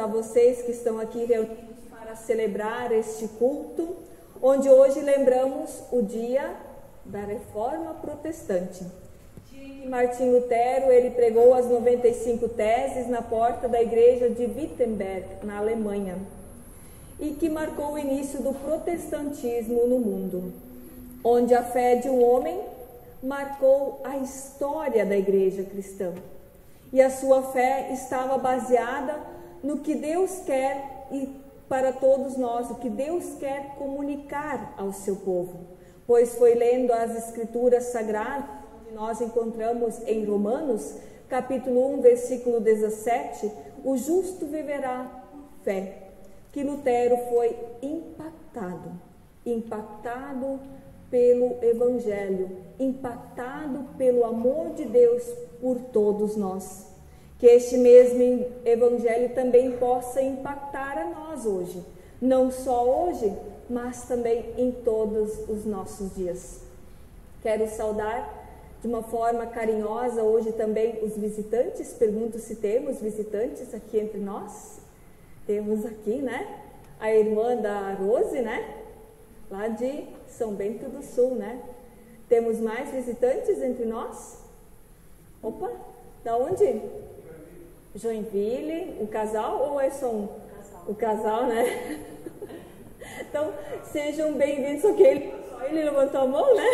a vocês que estão aqui reunidos para celebrar este culto, onde hoje lembramos o dia da Reforma Protestante. Martim Lutero, ele pregou as 95 teses na porta da igreja de Wittenberg, na Alemanha, e que marcou o início do protestantismo no mundo, onde a fé de um homem marcou a história da igreja cristã. E a sua fé estava baseada no que Deus quer e para todos nós, o que Deus quer comunicar ao seu povo. Pois foi lendo as escrituras sagradas, onde nós encontramos em Romanos, capítulo 1, versículo 17, o justo viverá fé, que Lutero foi impactado, impactado pelo Evangelho, impactado pelo amor de Deus por todos nós. Que este mesmo Evangelho também possa impactar a nós hoje, não só hoje, mas também em todos os nossos dias. Quero saudar de uma forma carinhosa hoje também os visitantes. Pergunto se temos visitantes aqui entre nós. Temos aqui, né? A irmã da Rose, né? Lá de São Bento do Sul, né? Temos mais visitantes entre nós? Opa, da onde? Joinville, o casal ou é só um? Casal. O casal, né? Então, sejam bem-vindos. Só que ele, ele levantou a mão, né?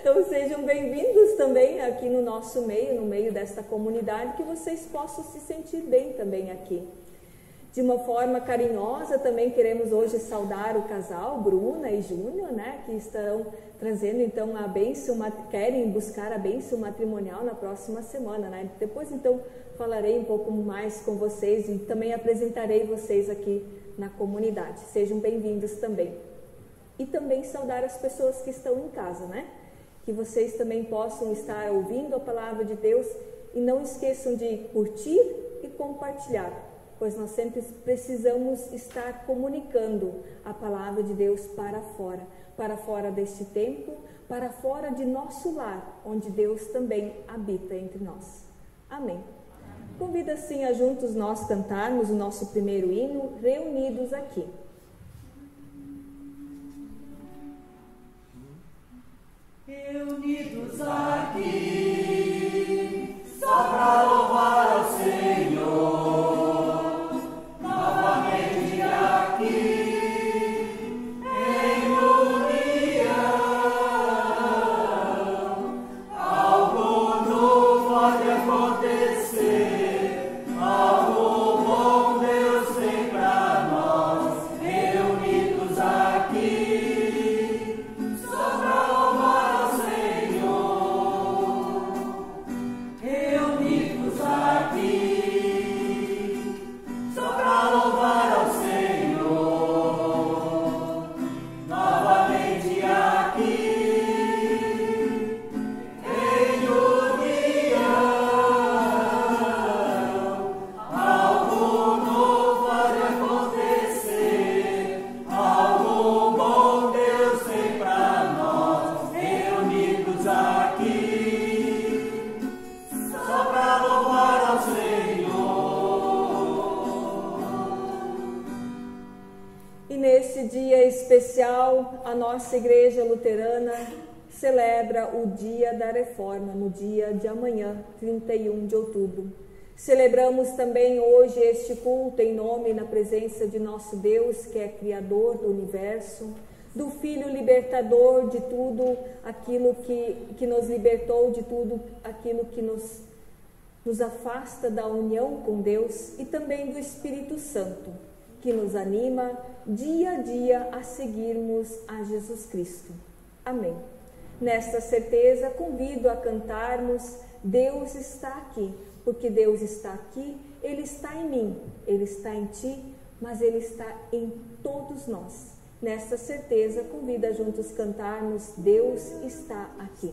Então, sejam bem-vindos também aqui no nosso meio, no meio desta comunidade, que vocês possam se sentir bem também aqui. De uma forma carinhosa, também queremos hoje saudar o casal, Bruna e Júnior, né, que estarão trazendo então a bênção, querem buscar a bênção matrimonial na próxima semana, né? Depois então falarei um pouco mais com vocês e também apresentarei vocês aqui na comunidade. Sejam bem-vindos também. E também saudar as pessoas que estão em casa, né? Que vocês também possam estar ouvindo a palavra de Deus e não esqueçam de curtir e compartilhar pois nós sempre precisamos estar comunicando a palavra de Deus para fora, para fora deste tempo, para fora de nosso lar, onde Deus também habita entre nós. Amém. Convido assim a juntos nós cantarmos o nosso primeiro hino, reunidos aqui. Reunidos aqui, só para louvar ao Senhor. nossa no dia de amanhã, 31 de outubro. Celebramos também hoje este culto em nome e na presença de nosso Deus, que é Criador do universo, do Filho libertador de tudo aquilo que, que nos libertou, de tudo aquilo que nos, nos afasta da união com Deus, e também do Espírito Santo, que nos anima dia a dia a seguirmos a Jesus Cristo. Amém. Nesta certeza, convido a cantarmos Deus está aqui, porque Deus está aqui, Ele está em mim, Ele está em ti, mas Ele está em todos nós. Nesta certeza, convido a juntos cantarmos Deus está aqui.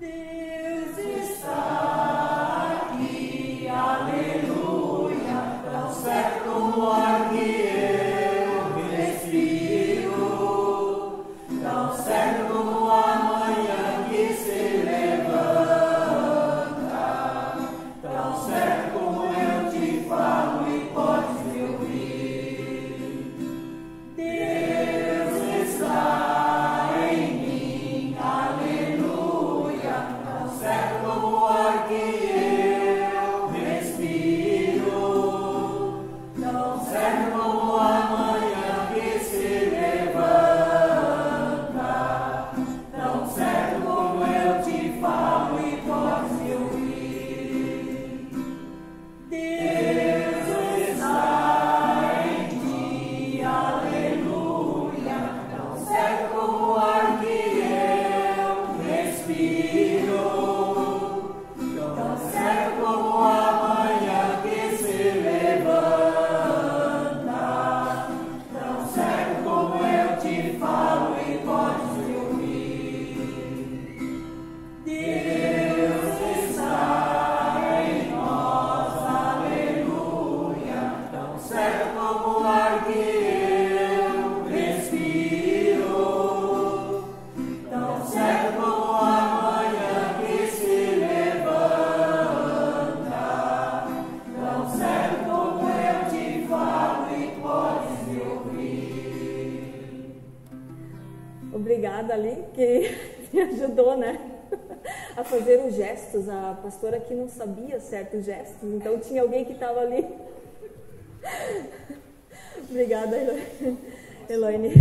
Deus está aqui, aleluia, tão certo como aqui. obrigada pastora aqui não sabia certos gestos, então tinha alguém que estava ali. Obrigada, Elaine.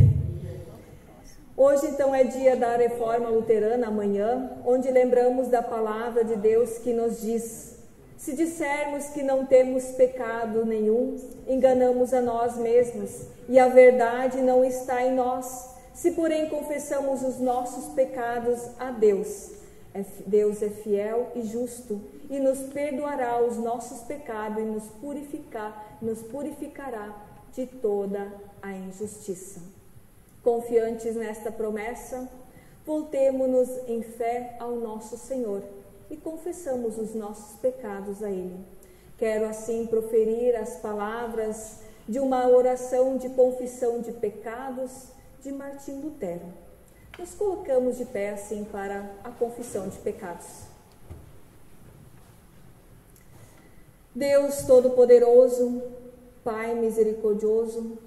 Hoje, então, é dia da reforma luterana, amanhã, onde lembramos da palavra de Deus que nos diz: se dissermos que não temos pecado nenhum, enganamos a nós mesmos e a verdade não está em nós. Se, porém, confessamos os nossos pecados a Deus, Deus é fiel e justo e nos perdoará os nossos pecados e nos purificar, nos purificará de toda a injustiça. Confiantes nesta promessa, voltemo-nos em fé ao nosso Senhor e confessamos os nossos pecados a Ele. Quero assim proferir as palavras de uma oração de confissão de pecados de Martim Lutero. Nos colocamos de pé assim para a confissão de pecados. Deus Todo-Poderoso, Pai misericordioso,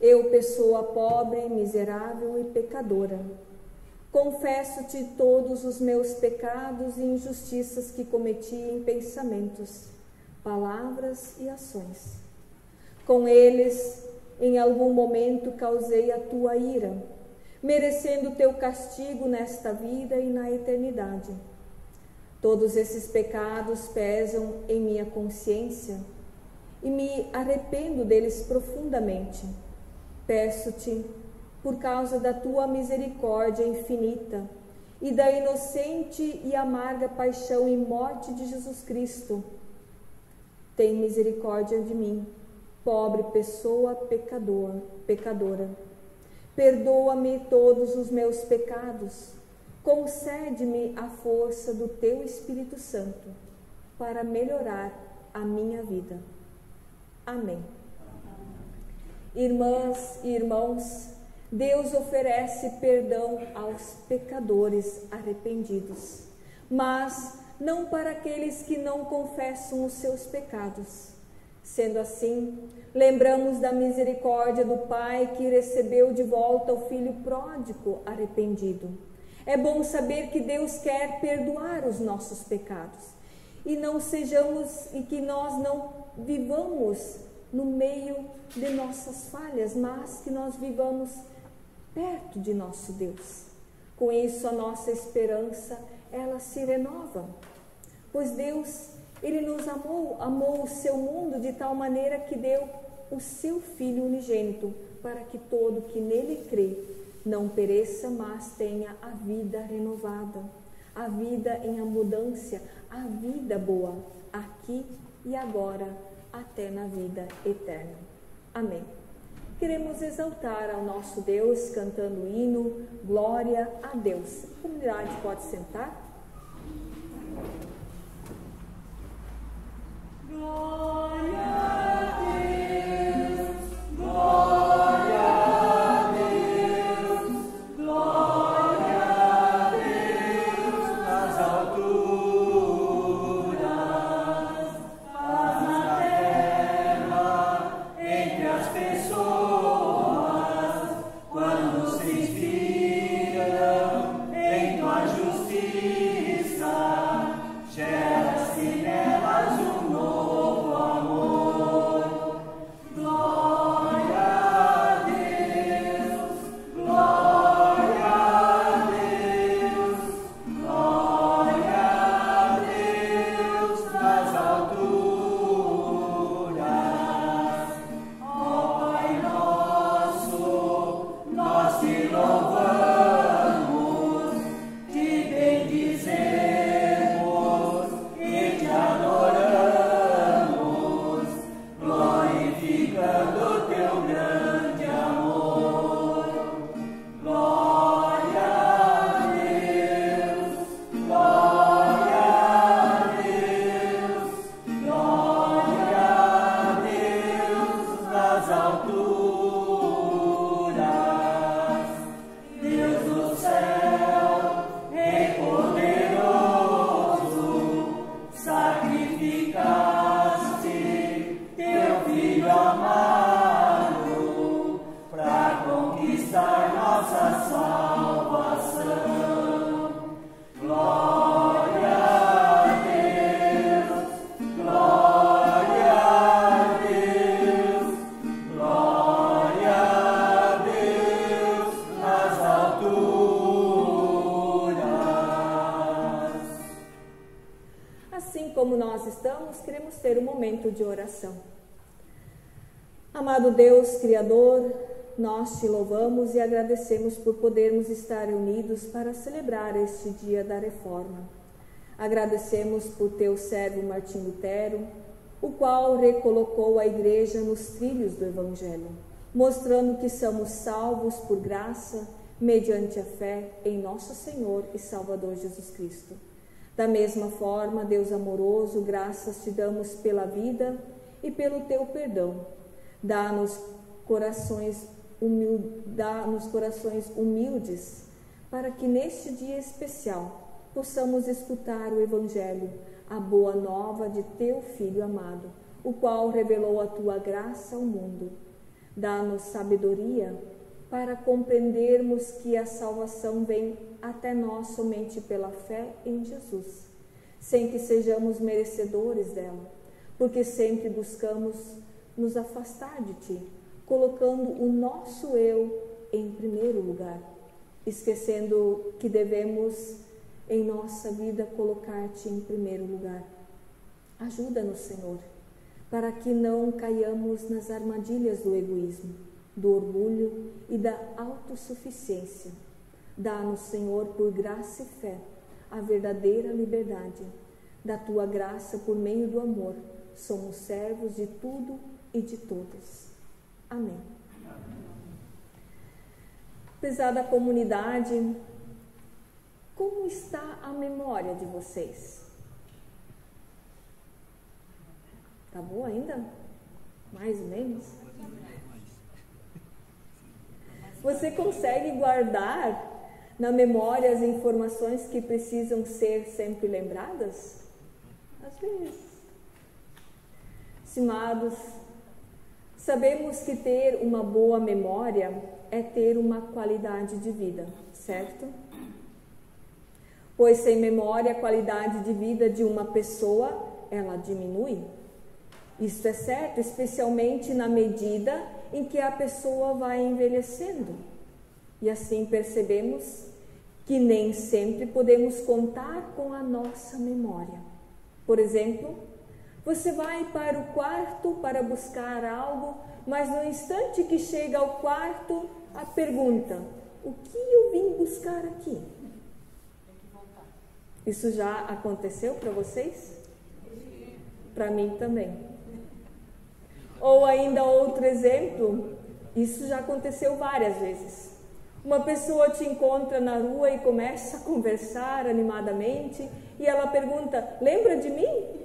eu, pessoa pobre, miserável e pecadora, confesso-te todos os meus pecados e injustiças que cometi em pensamentos, palavras e ações. Com eles, em algum momento, causei a tua ira, merecendo teu castigo nesta vida e na eternidade. Todos esses pecados pesam em minha consciência e me arrependo deles profundamente. Peço-te, por causa da tua misericórdia infinita e da inocente e amarga paixão e morte de Jesus Cristo, tem misericórdia de mim, pobre pessoa pecador, pecadora. Perdoa-me todos os meus pecados. Concede-me a força do teu Espírito Santo para melhorar a minha vida. Amém. Irmãs e irmãos, Deus oferece perdão aos pecadores arrependidos, mas não para aqueles que não confessam os seus pecados. Sendo assim, lembramos da misericórdia do Pai que recebeu de volta o filho pródigo arrependido. É bom saber que Deus quer perdoar os nossos pecados e não sejamos e que nós não vivamos no meio de nossas falhas, mas que nós vivamos perto de nosso Deus. Com isso a nossa esperança, ela se renova. Pois Deus, ele nos amou, amou o seu mundo de tal maneira que deu o seu filho unigênito para que todo que nele crê não pereça, mas tenha a vida renovada, a vida em abundância, a vida boa, aqui e agora até na vida eterna. Amém. Queremos exaltar ao nosso Deus cantando o hino Glória a Deus. A comunidade pode sentar? Glória momento Criador, nós te louvamos e agradecemos por podermos estar unidos para celebrar este dia da reforma. Agradecemos por teu servo Martim Lutero, o qual recolocou a igreja nos trilhos do Evangelho, mostrando que somos salvos por graça, mediante a fé em nosso Senhor e Salvador Jesus Cristo. Da mesma forma, Deus amoroso, graças te damos pela vida e pelo teu perdão. Dá-nos corações. Dá-nos corações humildes para que neste dia especial possamos escutar o Evangelho, a boa nova de teu Filho amado, o qual revelou a tua graça ao mundo. Dá-nos sabedoria para compreendermos que a salvação vem até nós somente pela fé em Jesus, sem que sejamos merecedores dela, porque sempre buscamos nos afastar de ti, colocando o nosso eu em primeiro lugar, esquecendo que devemos em nossa vida colocar-te em primeiro lugar. Ajuda-nos, Senhor, para que não caiamos nas armadilhas do egoísmo, do orgulho e da autossuficiência. Dá-nos, Senhor, por graça e fé, a verdadeira liberdade. Da tua graça, por meio do amor, somos servos de tudo e de todos. Amém. Apesar da comunidade, como está a memória de vocês? Tá boa ainda? Mais ou menos? Você consegue guardar na memória as informações que precisam ser sempre lembradas? Às vezes. Estimados, sabemos que ter uma boa memória é ter uma qualidade de vida, certo? pois sem memória a qualidade de vida de uma pessoa ela diminui. Isso é certo, especialmente na medida em que a pessoa vai envelhecendo. E assim percebemos que nem sempre podemos contar com a nossa memória. Por exemplo, você vai para o quarto para buscar algo, mas no instante que chega ao quarto, a pergunta: o que eu vim buscar aqui? Isso já aconteceu para vocês? Para mim também. Ou ainda outro exemplo, isso já aconteceu várias vezes. Uma pessoa te encontra na rua e começa a conversar animadamente e ela pergunta: Lembra de mim?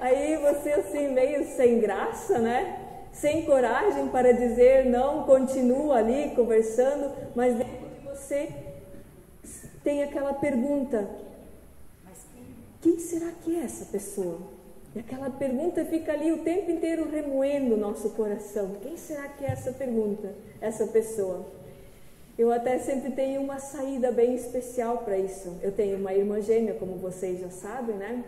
Aí você, assim, meio sem graça, né? Sem coragem para dizer não, continua ali conversando, mas dentro de você tem aquela pergunta: quem será que é essa pessoa? E aquela pergunta fica ali o tempo inteiro remoendo o nosso coração. Quem será que é essa pergunta, essa pessoa? Eu até sempre tenho uma saída bem especial para isso. Eu tenho uma irmã gêmea, como vocês já sabem, né?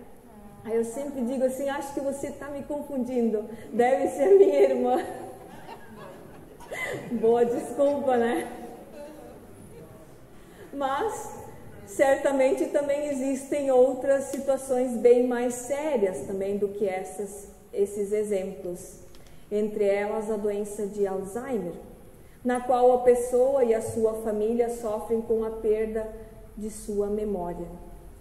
Aí eu sempre digo assim: acho que você está me confundindo. Deve ser minha irmã. Boa desculpa, né? Mas certamente também existem outras situações bem mais sérias também do que essas, esses exemplos. Entre elas, a doença de Alzheimer, na qual a pessoa e a sua família sofrem com a perda de sua memória,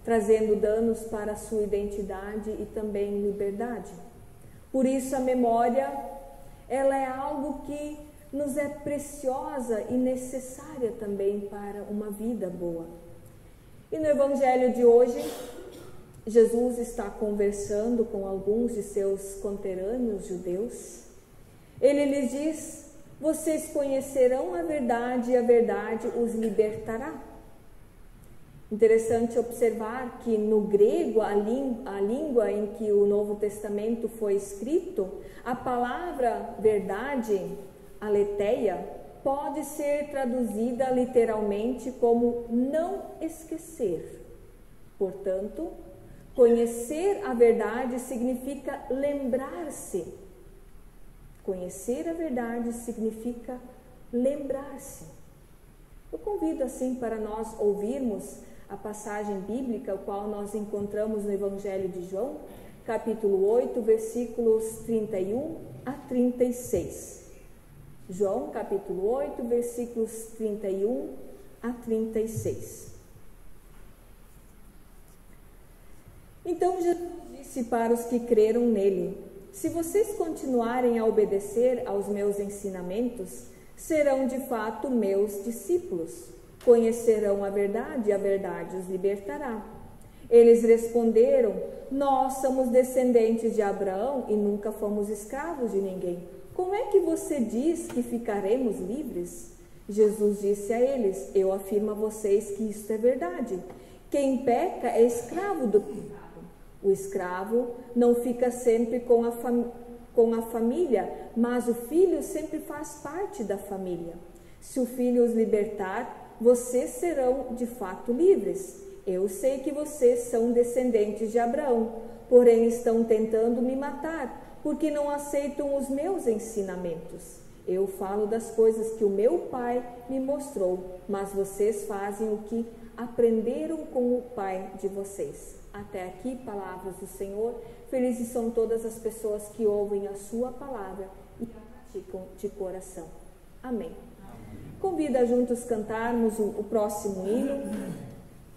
trazendo danos para a sua identidade e também liberdade. Por isso, a memória ela é algo que nos é preciosa e necessária também para uma vida boa. E no evangelho de hoje, Jesus está conversando com alguns de seus conterrâneos judeus. Ele lhes diz: Vocês conhecerão a verdade e a verdade os libertará. Interessante observar que no grego, a, a língua em que o Novo Testamento foi escrito, a palavra verdade, aletheia, pode ser traduzida literalmente como não esquecer. Portanto, conhecer a verdade significa lembrar-se. Conhecer a verdade significa lembrar-se. Eu convido assim para nós ouvirmos a passagem bíblica, o qual nós encontramos no Evangelho de João, capítulo 8, versículos 31 a 36. João, capítulo 8, versículos 31 a 36. Então Jesus disse para os que creram nele: Se vocês continuarem a obedecer aos meus ensinamentos, serão de fato meus discípulos. Conhecerão a verdade e a verdade os libertará. Eles responderam: Nós somos descendentes de Abraão e nunca fomos escravos de ninguém. Como é que você diz que ficaremos livres? Jesus disse a eles: Eu afirmo a vocês que isto é verdade. Quem peca é escravo do pecado. O escravo não fica sempre com a, com a família, mas o filho sempre faz parte da família. Se o filho os libertar, vocês serão de fato livres. Eu sei que vocês são descendentes de Abraão, porém estão tentando me matar, porque não aceitam os meus ensinamentos. Eu falo das coisas que o meu pai me mostrou, mas vocês fazem o que aprenderam com o pai de vocês. Até aqui, palavras do Senhor. Felizes são todas as pessoas que ouvem a Sua palavra e a praticam de coração. Amém. Convida juntos cantarmos o, o próximo hino,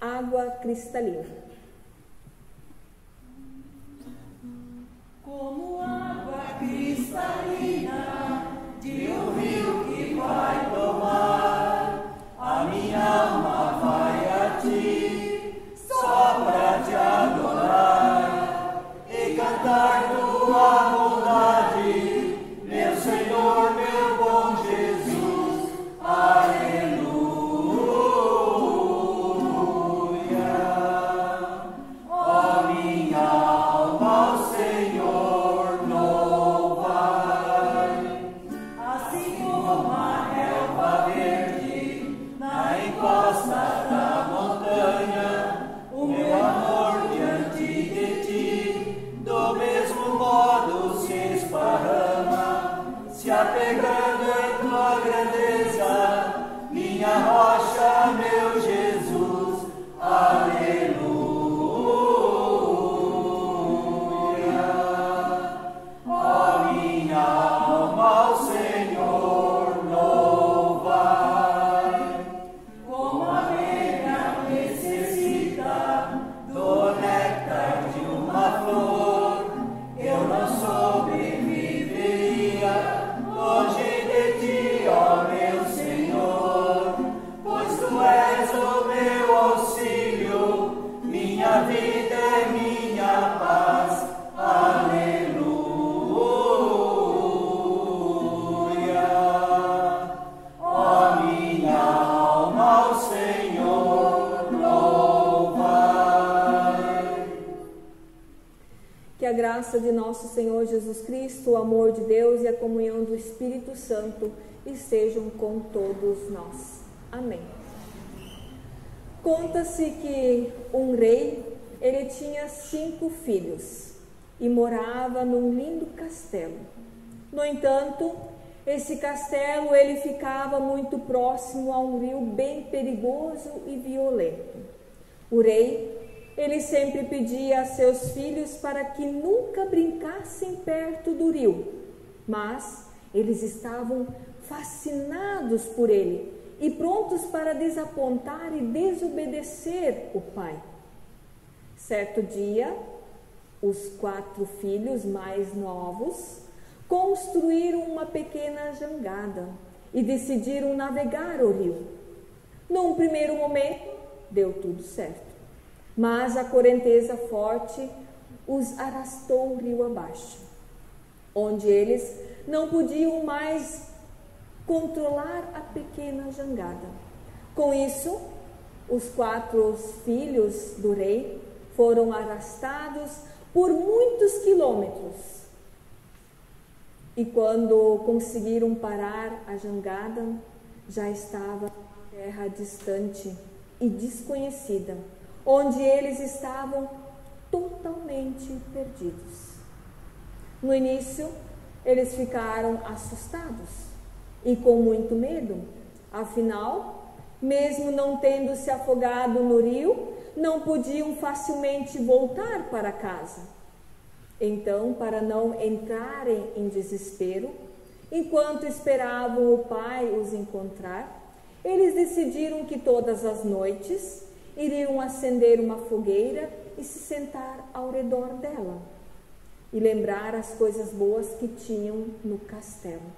Água Cristalina. Como água cristalina de um rio que vai tomar, a minha alma vai a ti só pra te adorar e cantar tua bondade, Santo estejam com todos nós. Amém. Conta-se que um rei, ele tinha cinco filhos e morava num lindo castelo. No entanto, esse castelo ele ficava muito próximo a um rio bem perigoso e violento. O rei, ele sempre pedia a seus filhos para que nunca brincassem perto do rio, mas eles estavam fascinados por ele e prontos para desapontar e desobedecer o pai. Certo dia, os quatro filhos mais novos construíram uma pequena jangada e decidiram navegar o rio. Num primeiro momento, deu tudo certo, mas a correnteza forte os arrastou rio abaixo, onde eles não podiam mais controlar a pequena jangada. Com isso, os quatro filhos do rei foram arrastados por muitos quilômetros. E quando conseguiram parar a jangada, já estava terra distante e desconhecida, onde eles estavam totalmente perdidos. No início, eles ficaram assustados e com muito medo, afinal, mesmo não tendo se afogado no rio, não podiam facilmente voltar para casa. Então, para não entrarem em desespero, enquanto esperavam o pai os encontrar, eles decidiram que todas as noites iriam acender uma fogueira e se sentar ao redor dela e lembrar as coisas boas que tinham no castelo,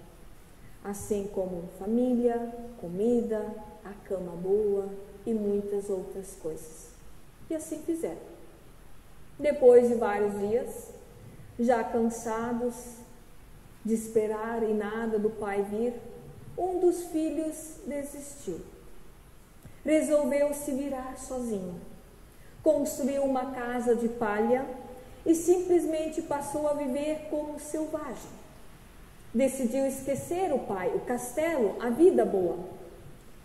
assim como família, comida, a cama boa e muitas outras coisas. E assim fizeram. Depois de vários dias, já cansados de esperar e nada do pai vir, um dos filhos desistiu. Resolveu se virar sozinho. Construiu uma casa de palha e simplesmente passou a viver como selvagem. Decidiu esquecer o pai, o castelo, a vida boa.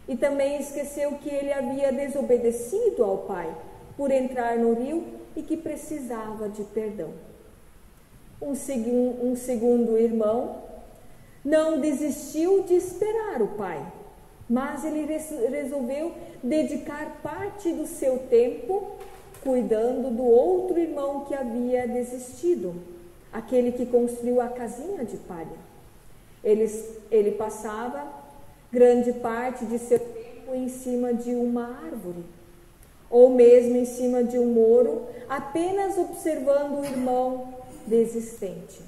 E também esqueceu que ele havia desobedecido ao pai por entrar no rio e que precisava de perdão. Um, um segundo irmão não desistiu de esperar o pai, mas ele resolveu dedicar parte do seu tempo cuidando do outro irmão que havia desistido, aquele que construiu a casinha de palha. Ele, ele passava grande parte de seu tempo em cima de uma árvore ou mesmo em cima de um muro, apenas observando o irmão desistente.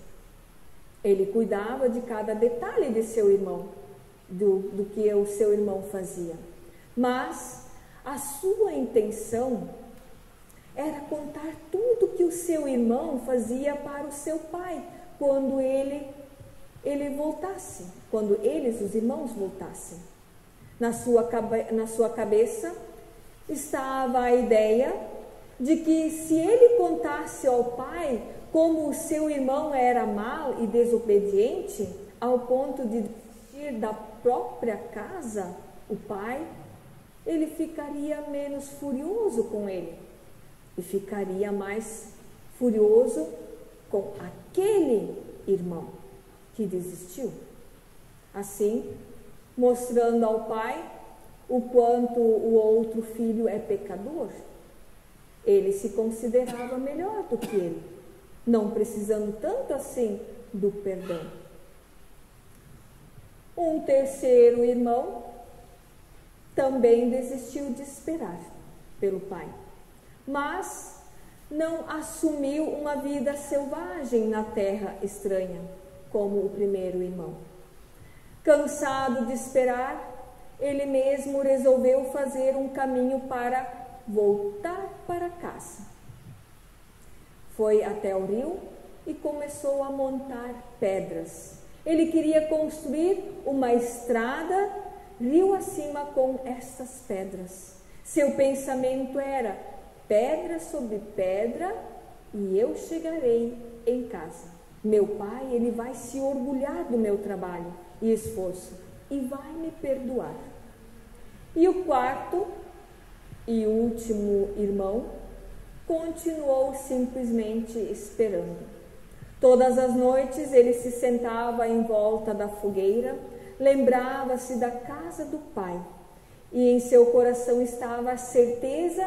Ele cuidava de cada detalhe de seu irmão, do, do que o seu irmão fazia. Mas a sua intenção era contar tudo que o seu irmão fazia para o seu pai quando ele ele voltasse, quando eles, os irmãos, voltassem. Na sua, na sua cabeça, estava a ideia de que se ele contasse ao pai como o seu irmão era mal e desobediente, ao ponto de desistir da própria casa, o pai, ele ficaria menos furioso com ele e ficaria mais furioso com aquele irmão que desistiu. Assim, mostrando ao pai o quanto o outro filho é pecador. Ele se considerava melhor do que ele, não precisando tanto assim do perdão. Um terceiro irmão também desistiu de esperar pelo pai, mas não assumiu uma vida selvagem na terra estranha, como o primeiro irmão. Cansado de esperar, ele mesmo resolveu fazer um caminho para voltar para casa. Foi até o rio e começou a montar pedras. Ele queria construir uma estrada rio acima com essas pedras. Seu pensamento era: pedra sobre pedra e eu chegarei em casa. Meu pai, ele vai se orgulhar do meu trabalho e esforço e vai me perdoar. E o quarto e último irmão continuou simplesmente esperando. Todas as noites ele se sentava em volta da fogueira, lembrava-se da casa do pai, e em seu coração estava a certeza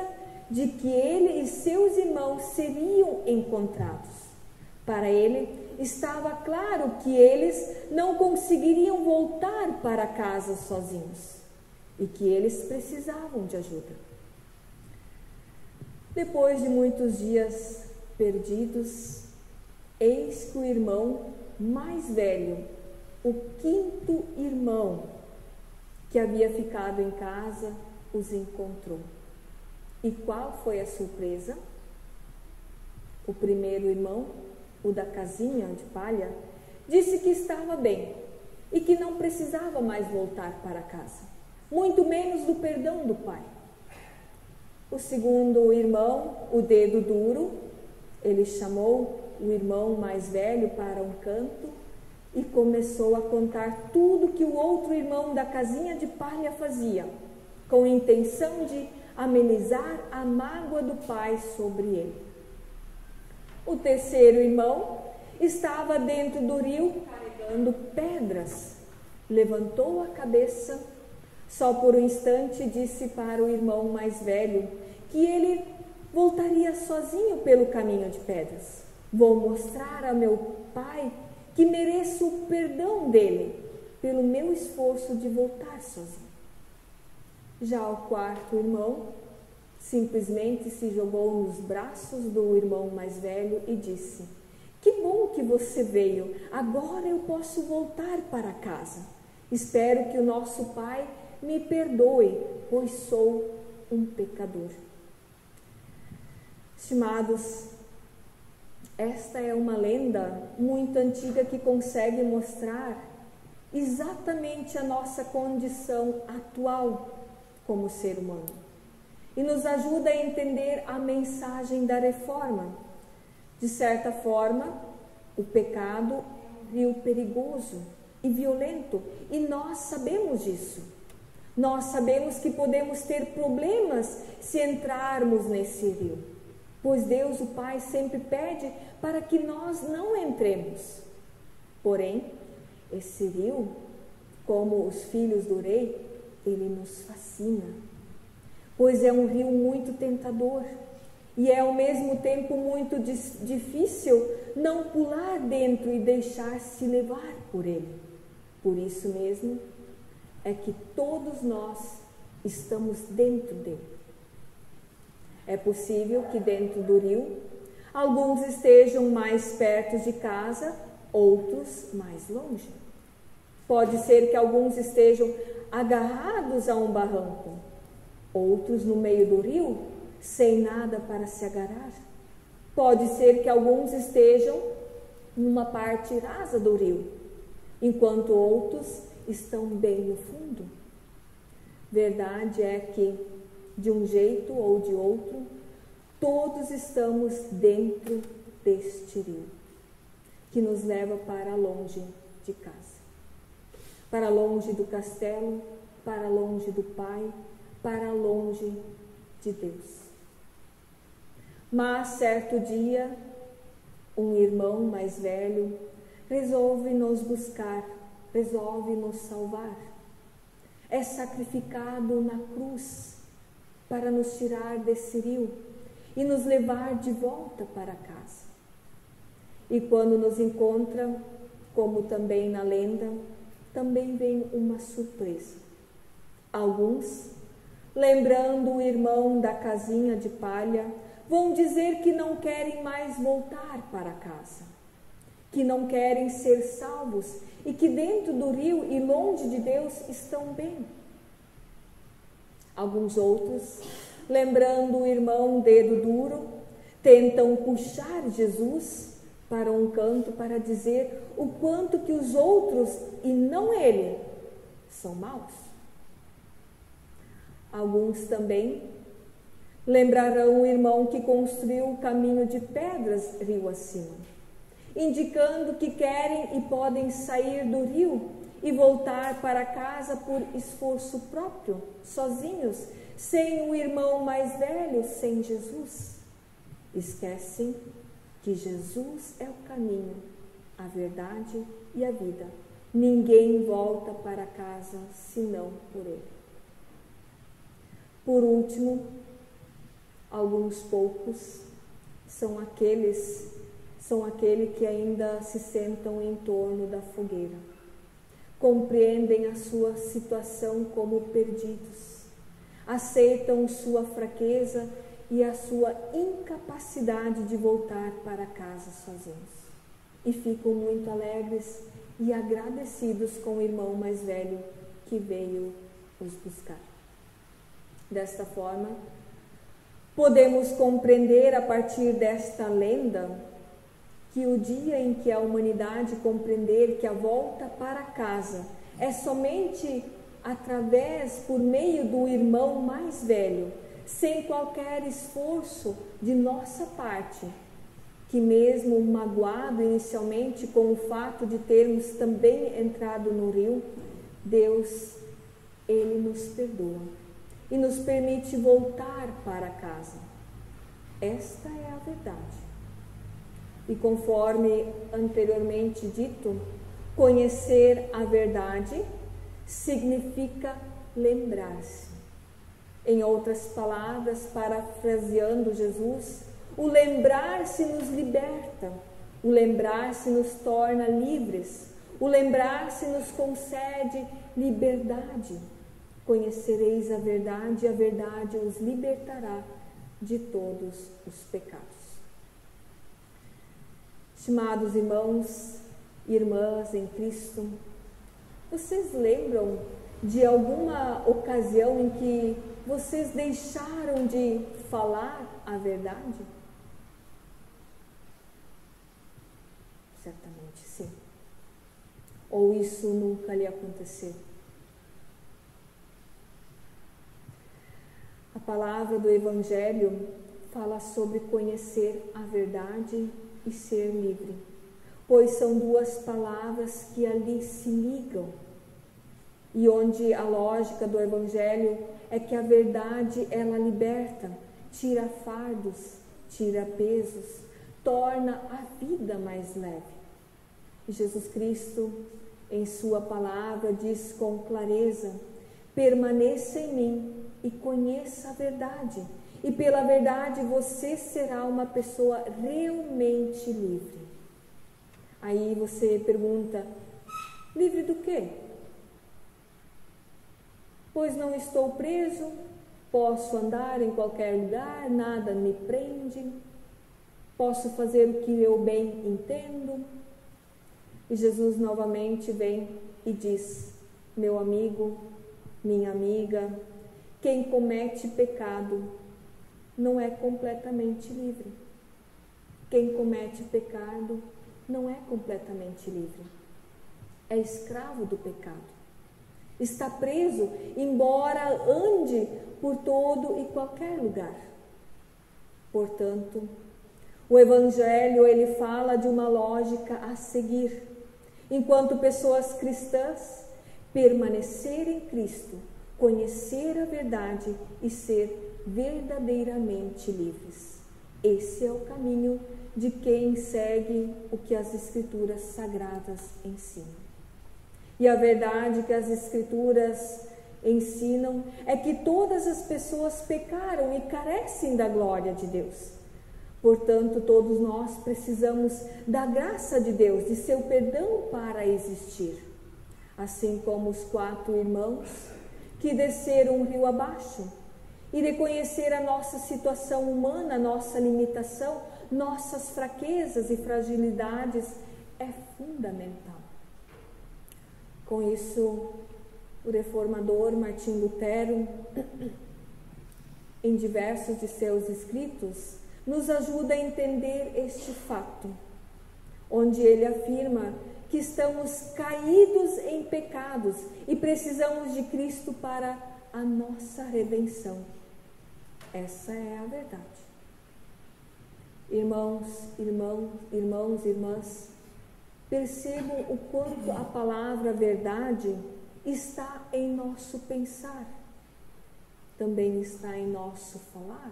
de que ele e seus irmãos seriam encontrados. Para ele, estava claro que eles não conseguiriam voltar para casa sozinhos e que eles precisavam de ajuda. Depois de muitos dias perdidos, eis que o irmão mais velho, o quinto irmão que havia ficado em casa, os encontrou. E qual foi a surpresa? O primeiro irmão o da casinha de palha, disse que estava bem e que não precisava mais voltar para casa, muito menos do perdão do pai. O segundo irmão, o dedo duro, ele chamou o irmão mais velho para um canto e começou a contar tudo que o outro irmão da casinha de palha fazia, com intenção de amenizar a mágoa do pai sobre ele. O terceiro irmão estava dentro do rio carregando pedras. Levantou a cabeça, só por um instante disse para o irmão mais velho que ele voltaria sozinho pelo caminho de pedras. Vou mostrar a meu pai que mereço o perdão dele pelo meu esforço de voltar sozinho. Já o quarto irmão simplesmente se jogou nos braços do irmão mais velho e disse: Que bom que você veio, agora eu posso voltar para casa. Espero que o nosso pai me perdoe, pois sou um pecador. Estimados, esta é uma lenda muito antiga que consegue mostrar exatamente a nossa condição atual como ser humano e nos ajuda a entender a mensagem da reforma. De certa forma, o pecado é um perigoso e violento e nós sabemos disso. Nós sabemos que podemos ter problemas se entrarmos nesse rio, pois Deus, o Pai, sempre pede para que nós não entremos. Porém, esse rio, como os filhos do rei, ele nos fascina, pois é um rio muito tentador e é ao mesmo tempo muito difícil não pular dentro e deixar-se levar por ele. Por isso mesmo, é que todos nós estamos dentro dele. É possível que dentro do rio alguns estejam mais perto de casa, outros mais longe. Pode ser que alguns estejam agarrados a um barranco, outros no meio do rio, sem nada para se agarrar. Pode ser que alguns estejam numa parte rasa do rio, enquanto outros estão bem no fundo. Verdade é que, de um jeito ou de outro, todos estamos dentro deste rio, que nos leva para longe de casa, para longe do castelo, para longe do Pai, para longe de Deus. Mas certo dia, um irmão mais velho resolve nos buscar resolve nos salvar. É sacrificado na cruz para nos tirar desse rio e nos levar de volta para casa. E quando nos encontra, como também na lenda, também vem uma surpresa. Alguns, lembrando o irmão da casinha de palha, vão dizer que não querem mais voltar para casa, que não querem ser salvos e que dentro do rio e longe de Deus estão bem. Alguns outros, lembrando o irmão dedo duro, tentam puxar Jesus para um canto para dizer o quanto que os outros e não ele são maus. Alguns também lembrarão o irmão que construiu o caminho de pedras rio acima indicando que querem e podem sair do rio e voltar para casa por esforço próprio, sozinhos, sem o irmão mais velho, sem Jesus. Esquecem que Jesus é o caminho, a verdade e a vida. Ninguém volta para casa senão por Ele. Por último, alguns poucos são aqueles são aqueles que ainda se sentam em torno da fogueira. Compreendem a sua situação como perdidos, aceitam sua fraqueza e a sua incapacidade de voltar para casa sozinhos. E ficam muito alegres e agradecidos com o irmão mais velho que veio os buscar. Desta forma, podemos compreender a partir desta lenda que o dia em que a humanidade compreender que a volta para casa é somente através, por meio do irmão mais velho, sem qualquer esforço de nossa parte, que mesmo magoado inicialmente com o fato de termos também entrado no rio, Deus, Ele nos perdoa e nos permite voltar para casa. Esta é a verdade. E conforme anteriormente dito, conhecer a verdade significa lembrar-se. Em outras palavras, parafraseando Jesus, O lembrar-se nos liberta, o lembrar-se nos torna livres, o lembrar-se nos concede liberdade. Conhecereis a verdade e a verdade os libertará de todos os pecados. Estimados irmãos e irmãs em Cristo, vocês lembram de alguma ocasião em que vocês deixaram de falar a verdade? Certamente sim. Ou isso nunca lhe aconteceu? A palavra do Evangelho fala sobre conhecer a verdade e ser livre, pois são duas palavras que ali se ligam e onde a lógica do Evangelho é que a verdade ela liberta, tira fardos, tira pesos, torna a vida mais leve. E Jesus Cristo, em Sua palavra, diz com clareza: permaneça em mim e conheça a verdade. E pela verdade você será uma pessoa realmente livre. Aí você pergunta: livre do quê? Pois não estou preso, posso andar em qualquer lugar, nada me prende, posso fazer o que eu bem entendo. E Jesus novamente vem e diz: Meu amigo, minha amiga, quem comete pecado não é completamente livre. Quem comete pecado não é completamente livre. É escravo do pecado está preso, embora ande por todo e qualquer lugar. Portanto, o evangelho ele fala de uma lógica a seguir. Enquanto pessoas cristãs permanecer em Cristo, conhecer a verdade e ser verdadeiramente livres. Esse é o caminho de quem segue o que as escrituras sagradas ensinam. E a verdade que as Escrituras ensinam é que todas as pessoas pecaram e carecem da glória de Deus. Portanto, todos nós precisamos da graça de Deus, de seu perdão para existir. Assim como os quatro irmãos que desceram o rio abaixo e reconhecer a nossa situação humana, nossa limitação, nossas fraquezas e fragilidades é fundamental. Com isso, o reformador Martim Lutero, em diversos de seus escritos, nos ajuda a entender este fato, onde ele afirma que estamos caídos em pecados e precisamos de Cristo para a nossa redenção. Essa é a verdade. Irmãos, irmãos, irmãos, irmãs, Percebam o quanto a palavra verdade está em nosso pensar, também está em nosso falar.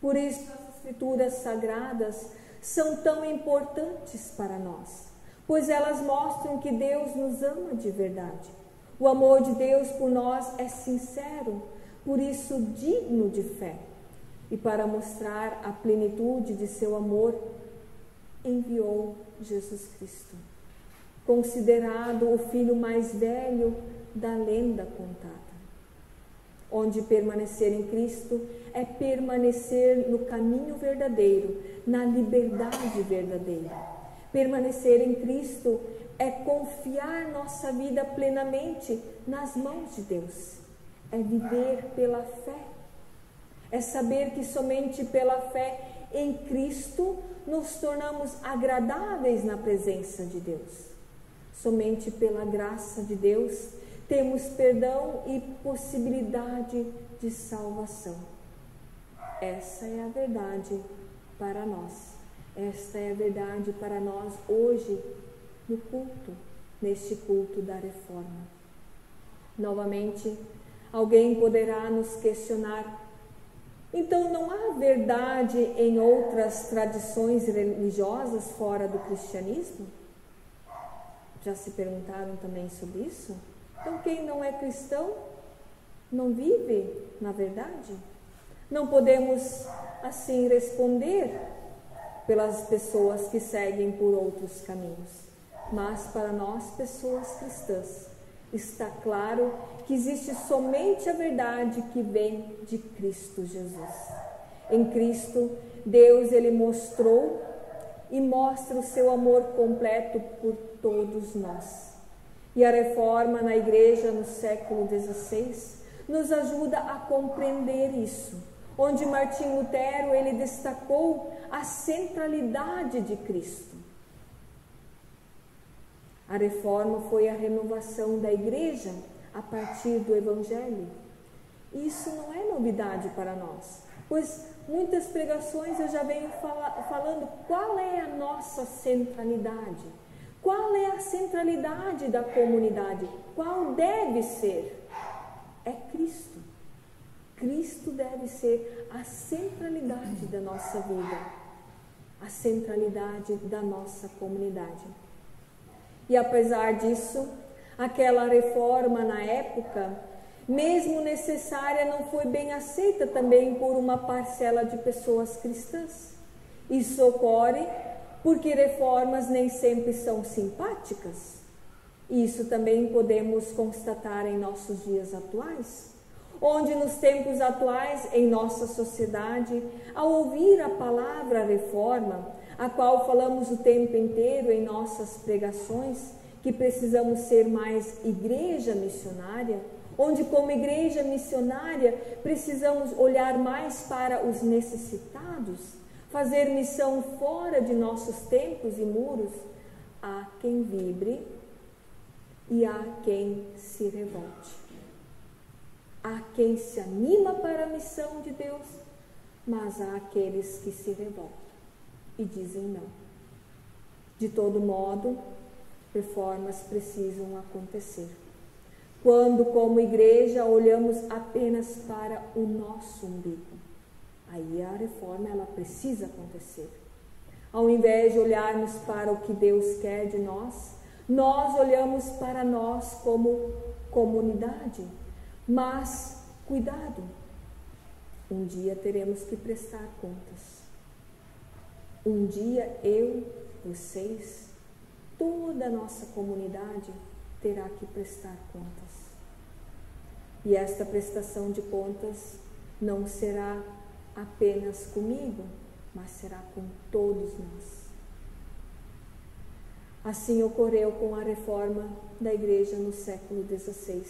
Por isso, as Escrituras sagradas são tão importantes para nós, pois elas mostram que Deus nos ama de verdade. O amor de Deus por nós é sincero, por isso digno de fé. E para mostrar a plenitude de seu amor, enviou Jesus Cristo, considerado o filho mais velho da lenda contada. Onde permanecer em Cristo é permanecer no caminho verdadeiro, na liberdade verdadeira. Permanecer em Cristo é confiar nossa vida plenamente nas mãos de Deus, é viver pela fé, é saber que somente pela fé em Cristo nos tornamos agradáveis na presença de Deus. Somente pela graça de Deus temos perdão e possibilidade de salvação. Essa é a verdade para nós. Esta é a verdade para nós hoje no culto, neste culto da reforma. Novamente, alguém poderá nos questionar então, não há verdade em outras tradições religiosas fora do cristianismo? Já se perguntaram também sobre isso? Então, quem não é cristão não vive na verdade? Não podemos assim responder pelas pessoas que seguem por outros caminhos. Mas para nós, pessoas cristãs, está claro que existe somente a verdade que vem de Cristo Jesus. Em Cristo, Deus ele mostrou e mostra o seu amor completo por todos nós. E a reforma na igreja no século XVI nos ajuda a compreender isso, onde Martim Lutero ele destacou a centralidade de Cristo. A reforma foi a renovação da igreja a partir do evangelho. Isso não é novidade para nós, pois muitas pregações eu já venho fala, falando qual é a nossa centralidade, qual é a centralidade da comunidade, qual deve ser. É Cristo. Cristo deve ser a centralidade da nossa vida, a centralidade da nossa comunidade. E apesar disso, aquela reforma na época mesmo necessária, não foi bem aceita também por uma parcela de pessoas cristãs. Isso ocorre porque reformas nem sempre são simpáticas. Isso também podemos constatar em nossos dias atuais, onde nos tempos atuais, em nossa sociedade, ao ouvir a palavra reforma, a qual falamos o tempo inteiro em nossas pregações, que precisamos ser mais igreja missionária, onde, como igreja missionária, precisamos olhar mais para os necessitados, fazer missão fora de nossos tempos e muros, há quem vibre e há quem se revolte. Há quem se anima para a missão de Deus, mas há aqueles que se revoltam e dizem não. De todo modo, reformas precisam acontecer quando, como igreja, olhamos apenas para o nosso umbigo. Aí a reforma ela precisa acontecer. Ao invés de olharmos para o que Deus quer de nós, nós olhamos para nós como comunidade. Mas cuidado, um dia teremos que prestar contas. Um dia eu, vocês, toda a nossa comunidade terá que prestar contas. E esta prestação de contas não será apenas comigo, mas será com todos nós. Assim ocorreu com a reforma da igreja no século XVI,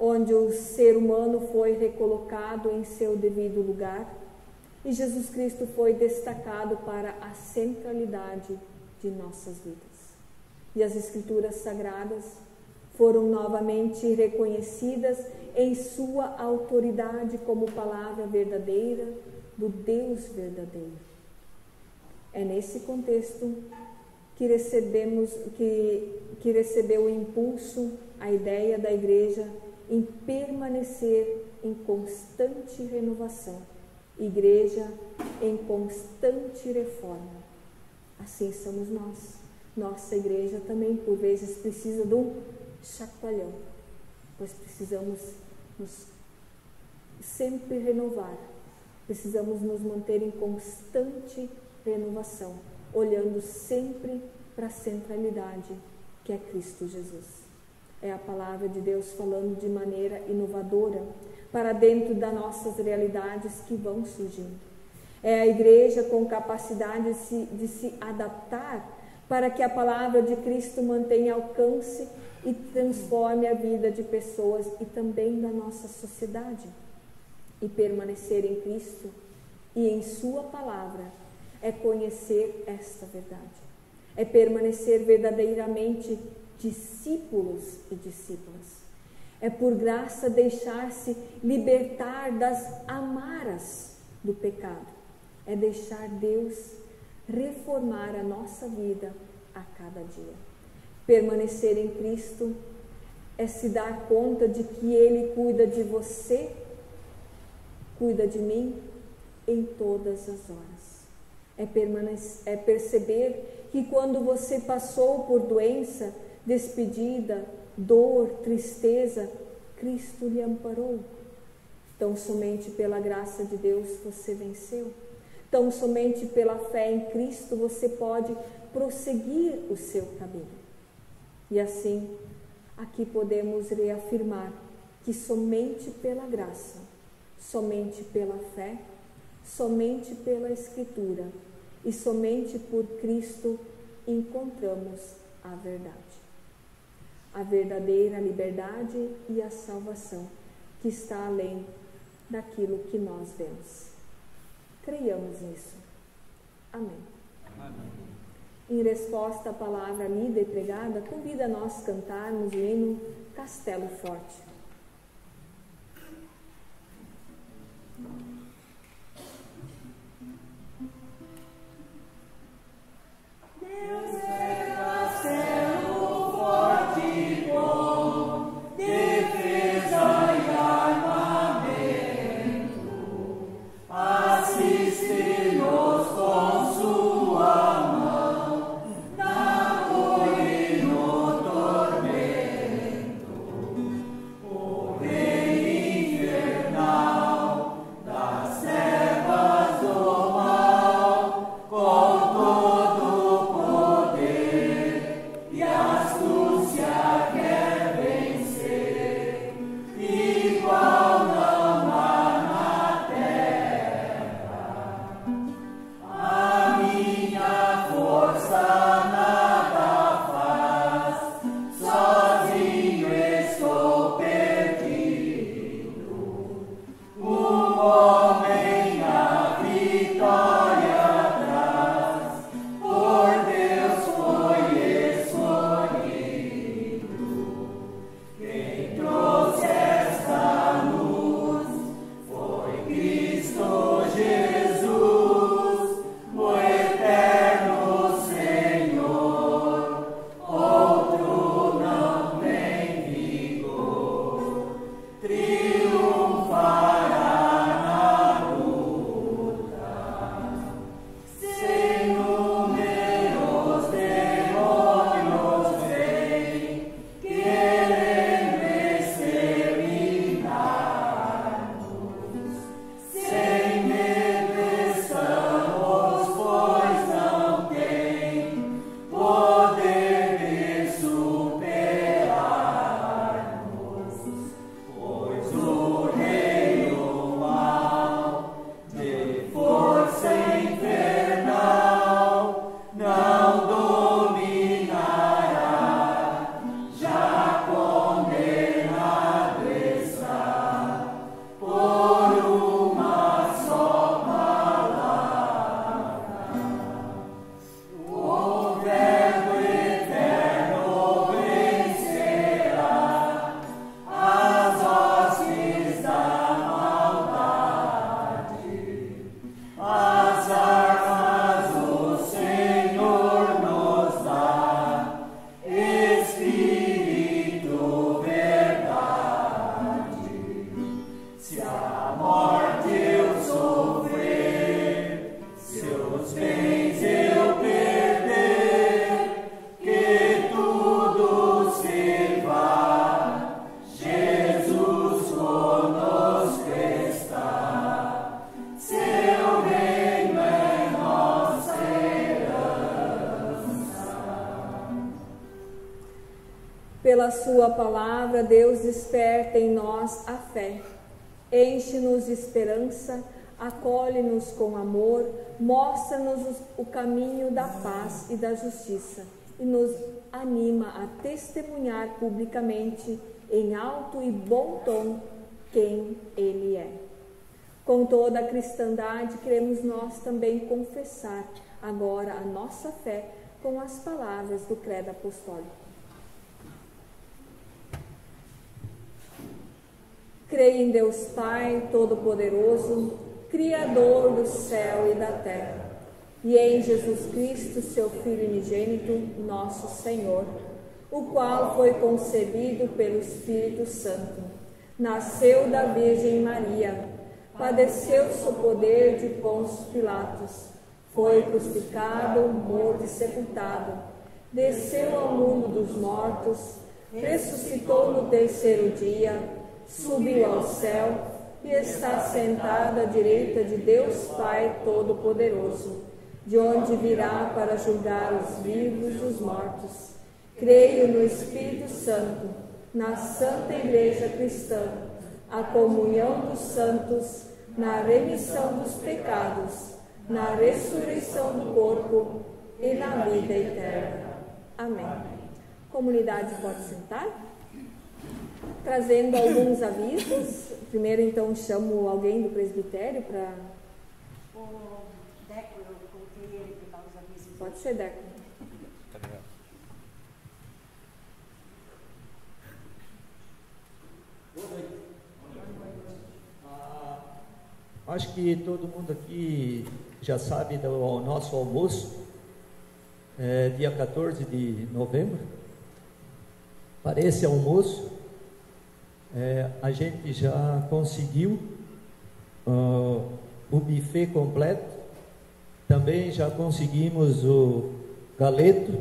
onde o ser humano foi recolocado em seu devido lugar e Jesus Cristo foi destacado para a centralidade de nossas vidas. E as Escrituras Sagradas foram novamente reconhecidas em sua autoridade como palavra verdadeira do Deus verdadeiro. É nesse contexto que recebemos que, que recebeu o impulso a ideia da igreja em permanecer em constante renovação, igreja em constante reforma. Assim somos nós. Nossa igreja também por vezes precisa de um chacoalhão, pois precisamos nos sempre renovar, precisamos nos manter em constante renovação, olhando sempre para a centralidade que é Cristo Jesus. É a palavra de Deus falando de maneira inovadora para dentro das nossas realidades que vão surgindo. É a igreja com capacidade de se, de se adaptar para que a palavra de Cristo mantenha alcance e transforme a vida de pessoas e também da nossa sociedade. E permanecer em Cristo e em Sua palavra é conhecer esta verdade, é permanecer verdadeiramente discípulos e discípulas. É por graça deixar-se libertar das amaras do pecado, é deixar Deus reformar a nossa vida a cada dia. Permanecer em Cristo é se dar conta de que Ele cuida de você, cuida de mim em todas as horas. É, é perceber que quando você passou por doença, despedida, dor, tristeza, Cristo lhe amparou. Tão somente pela graça de Deus você venceu. Tão somente pela fé em Cristo você pode prosseguir o seu caminho. E assim, aqui podemos reafirmar que somente pela graça, somente pela fé, somente pela Escritura e somente por Cristo encontramos a verdade. A verdadeira liberdade e a salvação que está além daquilo que nós vemos. Creiamos nisso. Amém. Amém. Em resposta à palavra lida e pregada, convida a nós cantarmos o hino Castelo Forte. Pela Deus desperta em nós a fé, enche-nos de esperança, acolhe-nos com amor, mostra-nos o caminho da paz e da justiça e nos anima a testemunhar publicamente, em alto e bom tom, quem Ele é. Com toda a cristandade, queremos nós também confessar agora a nossa fé com as palavras do Credo Apostólico. Creio em Deus Pai Todo-Poderoso, Criador do céu e da terra, e em Jesus Cristo, seu Filho unigênito, nosso Senhor, o qual foi concebido pelo Espírito Santo, nasceu da Virgem Maria, padeceu sob poder de Pôncio Pilatos, foi crucificado, morto e sepultado, desceu ao mundo dos mortos, ressuscitou no terceiro dia, subiu ao céu e está sentado à direita de Deus Pai Todo-Poderoso, de onde virá para julgar os vivos e os mortos. Creio no Espírito Santo, na Santa Igreja Cristã, a comunhão dos santos, na remissão dos pecados, na ressurreição do corpo e na vida eterna. Amém. Comunidade pode sentar? Trazendo alguns avisos. Primeiro, então, chamo alguém do presbitério para. O Deco, eu coloquei ele para dar os avisos. Pode ser, Deco. Ah, acho que todo mundo aqui já sabe do nosso almoço, é, dia 14 de novembro. Para esse almoço, é, a gente já conseguiu uh, o buffet completo, também já conseguimos o galeto,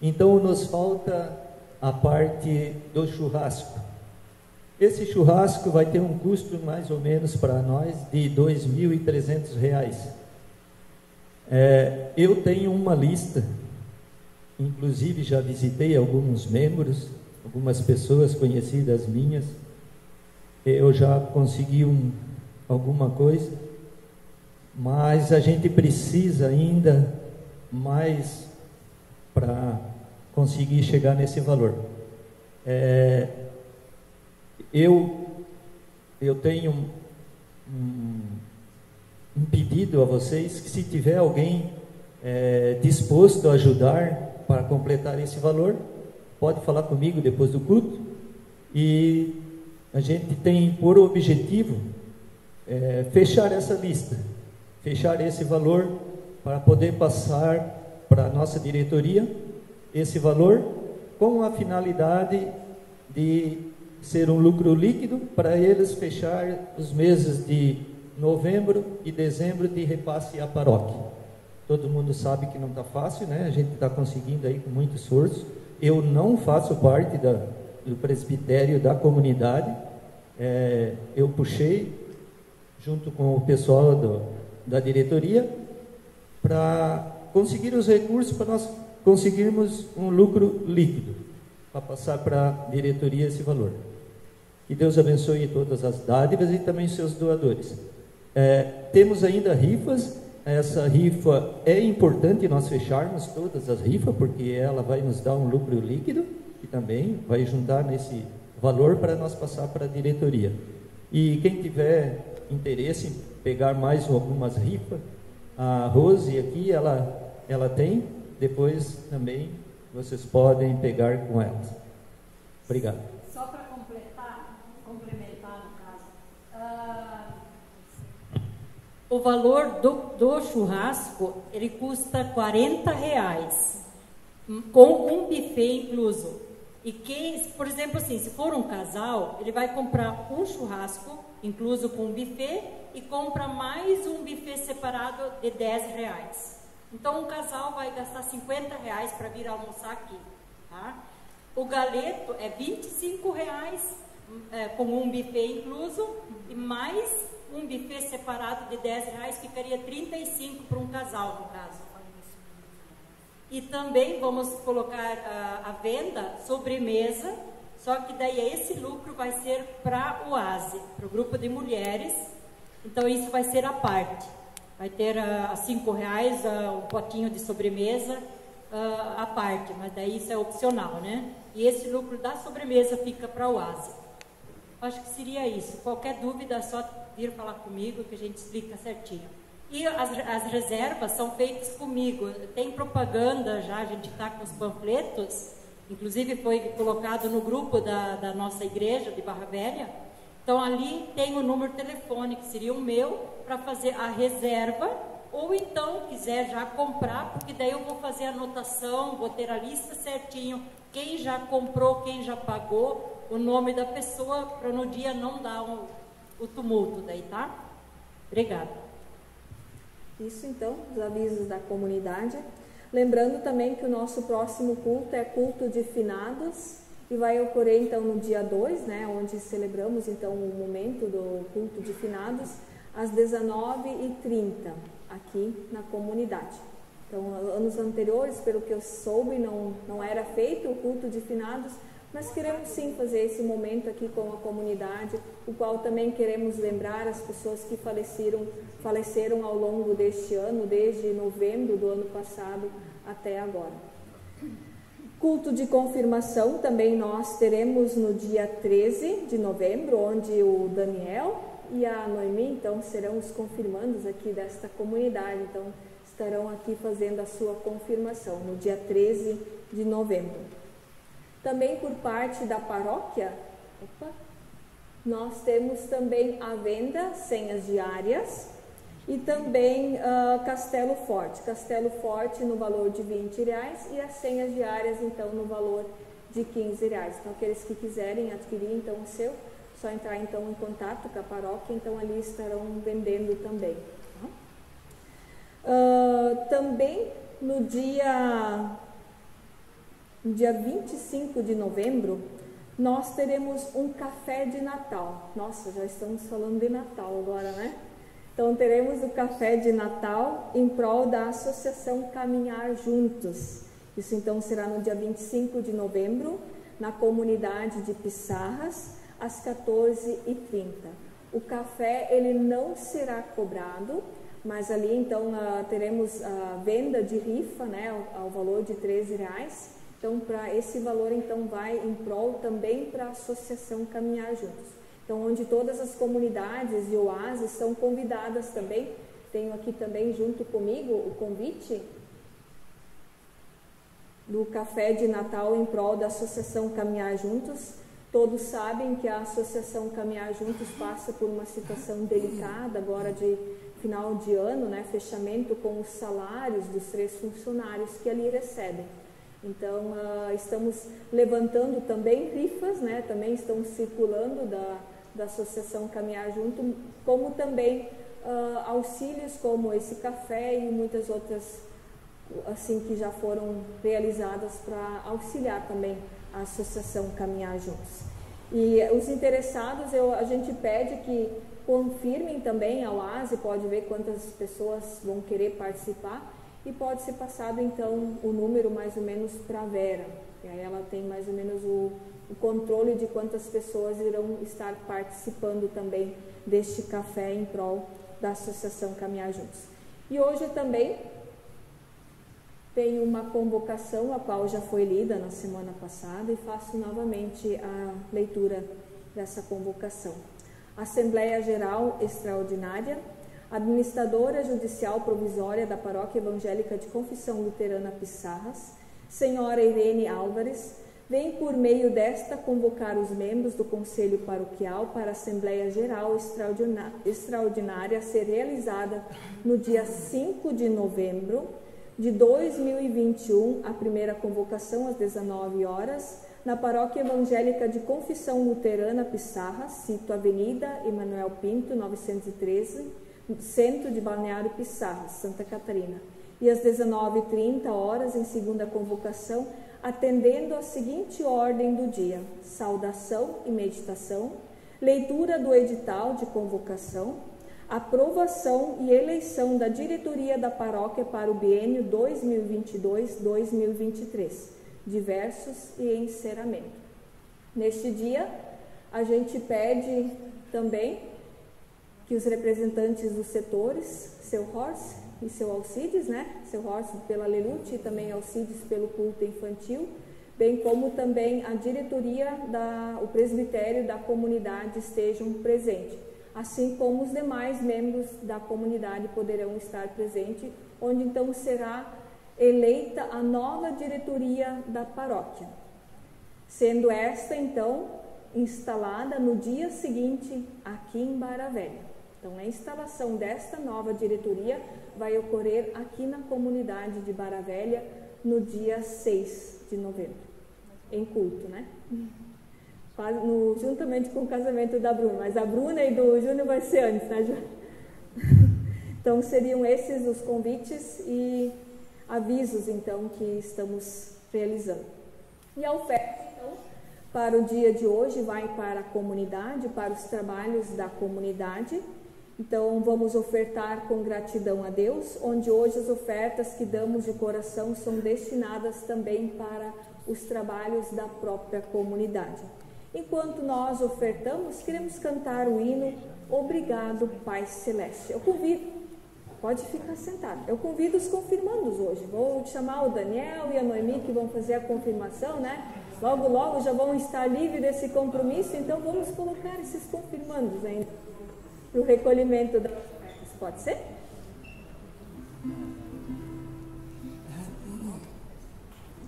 então nos falta a parte do churrasco. Esse churrasco vai ter um custo mais ou menos para nós de R$ 2.300. É, eu tenho uma lista, inclusive já visitei alguns membros, algumas pessoas conhecidas minhas. Eu já consegui um, alguma coisa, mas a gente precisa ainda mais para conseguir chegar nesse valor. É, eu, eu tenho um, um, pedido a vocês que se tiver alguém é, disposto a ajudar para completar esse valor, pode falar comigo depois do culto. E a gente tem por objetivo é, fechar essa lista, fechar esse valor para poder passar para a nossa diretoria esse valor com a finalidade de ser um lucro líquido para eles fechar os meses de novembro e dezembro de repasse à paróquia. Todo mundo sabe que não está fácil, né? A gente está conseguindo aí com muito esforço. Eu não faço parte da, do presbitério da comunidade. É, eu puxei junto com o pessoal do, da diretoria para conseguir os recursos para nós conseguirmos um lucro líquido para passar para a diretoria esse valor. Que Deus abençoe todas as dádivas e também seus doadores. É, temos ainda rifas. Essa rifa é importante nós fecharmos todas as rifas, porque ela vai nos dar um lucro líquido e também vai juntar nesse valor para nós passar para a diretoria. E quem tiver interesse em pegar mais algumas rifas, a Rose aqui, ela, ela tem, depois também vocês podem pegar com elas. Obrigado. O valor do, do churrasco, ele custa 40 reais, com um buffet incluso. E quem, por exemplo assim, se for um casal, ele vai comprar um churrasco, incluso com um buffet, e compra mais um buffet separado de 10 reais. Então, um casal vai gastar 50 reais para vir almoçar aqui. Tá? O galeto é 25 reais, é, com um buffet incluso, e mais um buffet separado de 10 reais ficaria 35 para um casal, no caso. E também vamos colocar a, a venda sobremesa, só que daí esse lucro vai ser para o ASE, para o grupo de mulheres. Então isso vai ser a parte. Vai ter a, a cinco reais a, um potinho de sobremesa a parte, mas daí isso é opcional, né? E esse lucro da sobremesa fica para o ASE. Acho que seria isso. Qualquer dúvida, é só vir falar comigo que a gente explica certinho. E as, as reservas são feitas comigo. Tem propaganda já, a gente está com os panfletos, inclusive foi colocado no grupo da, da nossa igreja de Barra Velha. Então ali tem o número de telefone, que seria o meu, para fazer a reserva, ou então quiser já comprar, porque daí eu vou fazer a anotação, vou ter a lista certinho, quem já comprou, quem já pagou, o nome da pessoa, para no dia não dar um, o tumulto daí, tá? Obrigada. Isso então, os avisos da comunidade. Lembrando também que o nosso próximo culto é culto de finados e vai ocorrer então no dia 2, né, onde celebramos então o momento do culto de finados, às 19h30, aqui na comunidade. Então, anos anteriores, pelo que eu soube, não, não era feito o culto de finados, mas queremos sim fazer esse momento aqui com a comunidade, o qual também queremos lembrar as pessoas que faleceram, faleceram ao longo deste ano, desde novembro do ano passado até agora. Culto de confirmação também nós teremos no dia 13 de novembro, onde o Daniel e a Noemi então serão os confirmandos aqui desta comunidade, então estarão aqui fazendo a sua confirmação no dia 13 de novembro. Também por parte da paróquia, opa, nós temos também a venda senhas diárias e também uh, Castelo Forte. Castelo Forte no valor de 20 reais e as senhas diárias então no valor de 15 reais. Então aqueles que quiserem adquirir então o seu, só entrar então em contato com a paróquia, então ali estarão vendendo também. Uh, também no dia, dia 25 de novembro, nós teremos um café de Natal. Nossa, já estamos falando de Natal agora, né? Então, teremos o café de Natal em prol da Associação Caminhar Juntos. Isso então será no dia 25 de novembro, na comunidade de Pissarras, às 14h30. O café ele não será cobrado, mas ali então teremos a venda de rifa, né, ao valor de 13 reais. Então, para esse valor então vai em prol também para a Associação Caminhar Juntos. Então, onde todas as comunidades e oásis são convidadas também. Tenho aqui também junto comigo o convite do café de Natal em prol da Associação Caminhar Juntos. Todos sabem que a Associação Caminhar Juntos passa por uma situação delicada agora de final de ano, né, fechamento com os salários dos três funcionários que ali recebem. Então, uh, estamos levantando também rifas, né, também estão circulando da, da Associação Caminhar Junto, como também uh, auxílios como esse café e muitas outras assim que já foram realizadas para auxiliar também a Associação Caminhar Juntos. E os interessados, eu, a gente pede que confirmem também a OASE, pode ver quantas pessoas vão querer participar e pode ser passado então o número mais ou menos para a Vera. E aí ela tem mais ou menos o, o controle de quantas pessoas irão estar participando também deste café em prol da Associação Caminhar Juntos. E hoje também tem uma convocação, a qual já foi lida na semana passada, e faço novamente a leitura dessa convocação. Assembleia Geral Extraordinária, Administradora Judicial Provisória da Paróquia Evangélica de Confissão Luterana Pissarras, Senhora Irene Álvares, vem por meio desta convocar os membros do Conselho Paroquial para a Assembleia Geral Extraordinária a ser realizada no dia 5 de novembro de 2021, a primeira convocação às 19 horas, na Paróquia Evangélica de Confissão Luterana Pissarra, cito Avenida Emanuel Pinto, 913, centro de Balneário Pissarra, Santa Catarina. E às 19h30 horas, em segunda convocação, atendendo a seguinte ordem do dia: saudação e meditação, leitura do edital de convocação, aprovação e eleição da diretoria da paróquia para o biênio 2022-2023, diversos e encerramento. Neste dia, a gente pede também que os representantes dos setores, seu Horst, e seu Alcides, né? Seu Horst pela Lelute e também Alcides pelo culto infantil, bem como também a diretoria, da, o presbitério da comunidade estejam presentes, assim como os demais membros da comunidade poderão estar presentes, onde então será eleita a nova diretoria da paróquia, sendo esta então instalada no dia seguinte aqui em Barra Velha. Então, a instalação desta nova diretoria vai ocorrer aqui na comunidade de Barra Velha no dia 6 de novembro, em culto, né? No, juntamente com o casamento da Bruna, mas a Bruna e do Júnior vai ser antes, né, Júnior? Então, seriam esses os convites e avisos, então, que estamos realizando. E a oferta, então, para o dia de hoje vai para a comunidade, para os trabalhos da comunidade. Então, vamos ofertar com gratidão a Deus, onde hoje as ofertas que damos de coração são destinadas também para os trabalhos da própria comunidade. Enquanto nós ofertamos, queremos cantar o hino Obrigado, Pai Celeste. Eu convido, pode ficar sentado. Eu convido os confirmandos hoje. Vou chamar o Daniel e a Noemi que vão fazer a confirmação, né? Logo, logo já vão estar livres desse compromisso, então vamos colocar esses confirmandos ainda para o recolhimento das ofertas. Pode ser?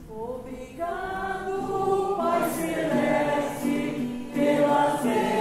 Obrigado, Pai Celeste, pelas bênçãos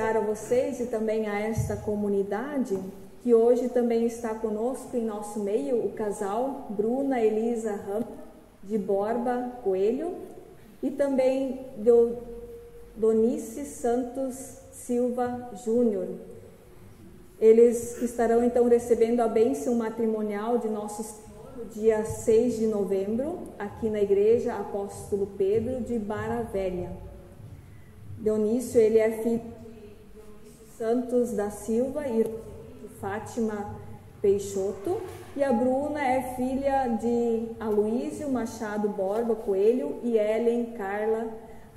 anunciar a vocês e também a esta comunidade que hoje também está conosco em nosso meio o casal Bruna Elisa Ram de Borba Coelho e também do Donice Santos Silva Júnior. Eles estarão então recebendo a bênção matrimonial de nosso Senhor dia 6 de novembro, aqui na igreja Apóstolo Pedro de Barra Velha. Dionísio, ele é filho Santos da Silva e Fátima Peixoto. E a Bruna é filha de Aloísio Machado Borba Coelho e Ellen Carla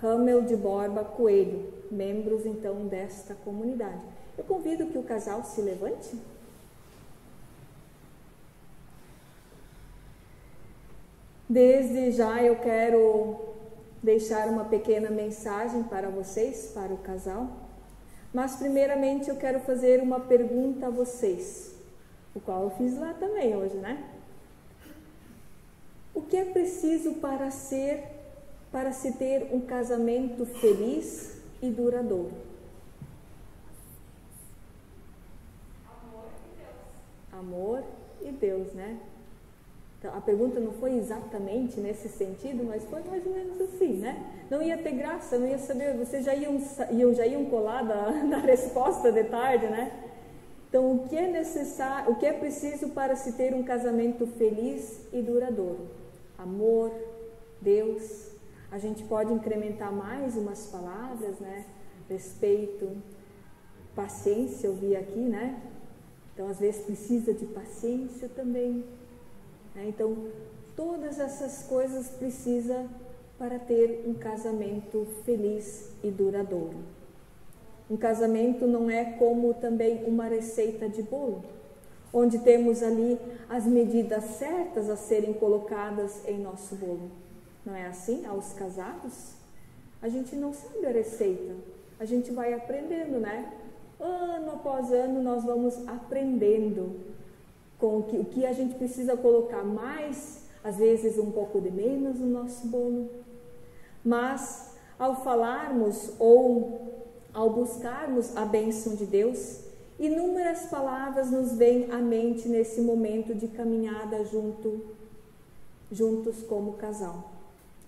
Ramel de Borba Coelho, membros então desta comunidade. Eu convido que o casal se levante. Desde já eu quero deixar uma pequena mensagem para vocês, para o casal. Mas primeiramente eu quero fazer uma pergunta a vocês, o qual eu fiz lá também hoje, né? O que é preciso para ser para se ter um casamento feliz e duradouro? Amor e Deus, né? Então, a pergunta não foi exatamente nesse sentido, mas foi mais ou menos assim, né? Não ia ter graça, não ia saber, vocês já iam, já iam colar da, da resposta de tarde, né? Então, o que é necessário, o que é preciso para se ter um casamento feliz e duradouro? Amor, Deus. A gente pode incrementar mais umas palavras, né? Respeito, paciência, eu vi aqui, né? Então, às vezes precisa de paciência também. Né? Então, todas essas coisas precisa para ter um casamento feliz e duradouro. Um casamento não é como também uma receita de bolo, onde temos ali as medidas certas a serem colocadas em nosso bolo. Não é assim aos casados? A gente não sabe a receita, a gente vai aprendendo, né? Ano após ano nós vamos aprendendo com o que, o que a gente precisa colocar mais, às vezes um pouco de menos no nosso bolo. Mas ao falarmos ou ao buscarmos a bênção de Deus, inúmeras palavras nos vêm à mente nesse momento de caminhada junto, juntos como casal.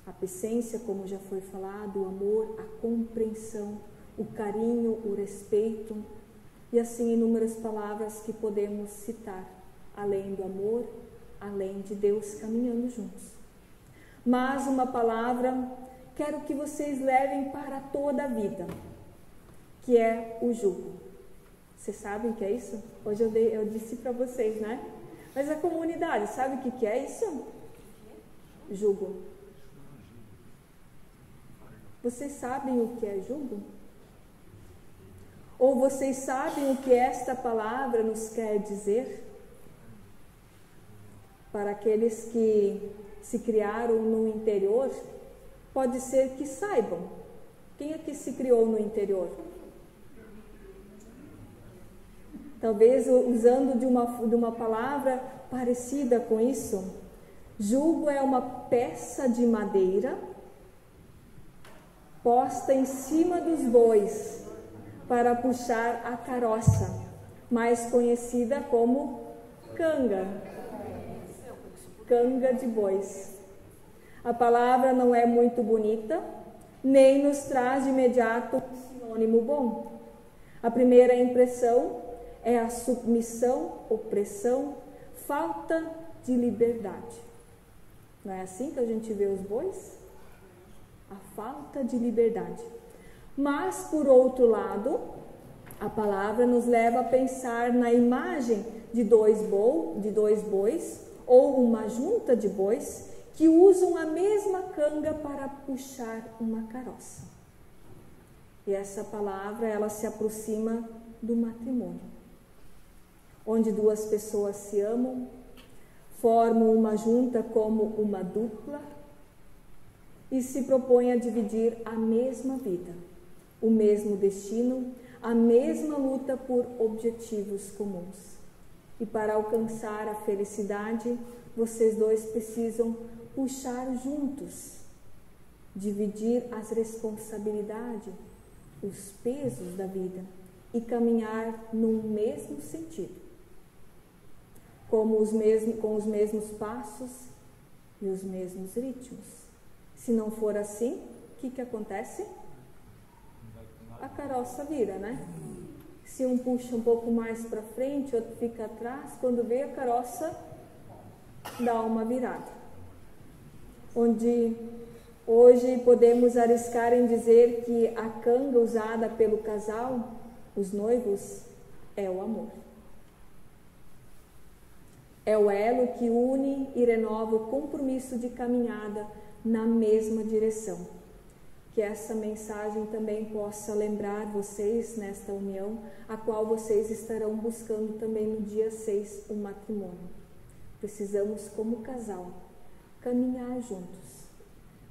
A paciência, como já foi falado, o amor, a compreensão, o carinho, o respeito e assim inúmeras palavras que podemos citar, além do amor, além de Deus caminhando juntos. Mas uma palavra quero que vocês levem para toda a vida, que é o jugo. Vocês sabem o que é isso? Hoje eu, dei, eu disse para vocês, né? Mas a comunidade, sabe o que, que é isso? Jugo. Vocês sabem o que é jugo? Ou vocês sabem o que esta palavra nos quer dizer? Para aqueles que se criaram no interior, pode ser que saibam. Quem é que se criou no interior? Talvez usando de uma, de uma palavra parecida com isso. Jugo é uma peça de madeira posta em cima dos bois para puxar a carroça, mais conhecida como canga. Canga de bois. A palavra não é muito bonita, nem nos traz de imediato um sinônimo bom. A primeira impressão é a submissão, opressão, falta de liberdade. Não é assim que a gente vê os bois? A falta de liberdade. Mas, por outro lado, a palavra nos leva a pensar na imagem de dois, bo de dois bois ou uma junta de bois que usam a mesma canga para puxar uma carroça. E essa palavra ela se aproxima do matrimônio onde duas pessoas se amam, formam uma junta como uma dupla e se propõem a dividir a mesma vida, o mesmo destino, a mesma luta por objetivos comuns. E para alcançar a felicidade, vocês dois precisam puxar juntos, dividir as responsabilidades, os pesos da vida e caminhar no mesmo sentido como os mesmos, com os mesmos passos e os mesmos ritmos. Se não for assim, o que, que acontece? A carroça vira, né? Se um puxa um pouco mais para frente, outro fica atrás, quando vê a carroça, dá uma virada. Onde hoje podemos arriscar em dizer que a canga usada pelo casal, os noivos, é o amor. É o elo que une e renova o compromisso de caminhada na mesma direção. Que essa mensagem também possa lembrar vocês nesta união, a qual vocês estarão buscando também no dia 6 o matrimônio. Precisamos, como casal, caminhar juntos.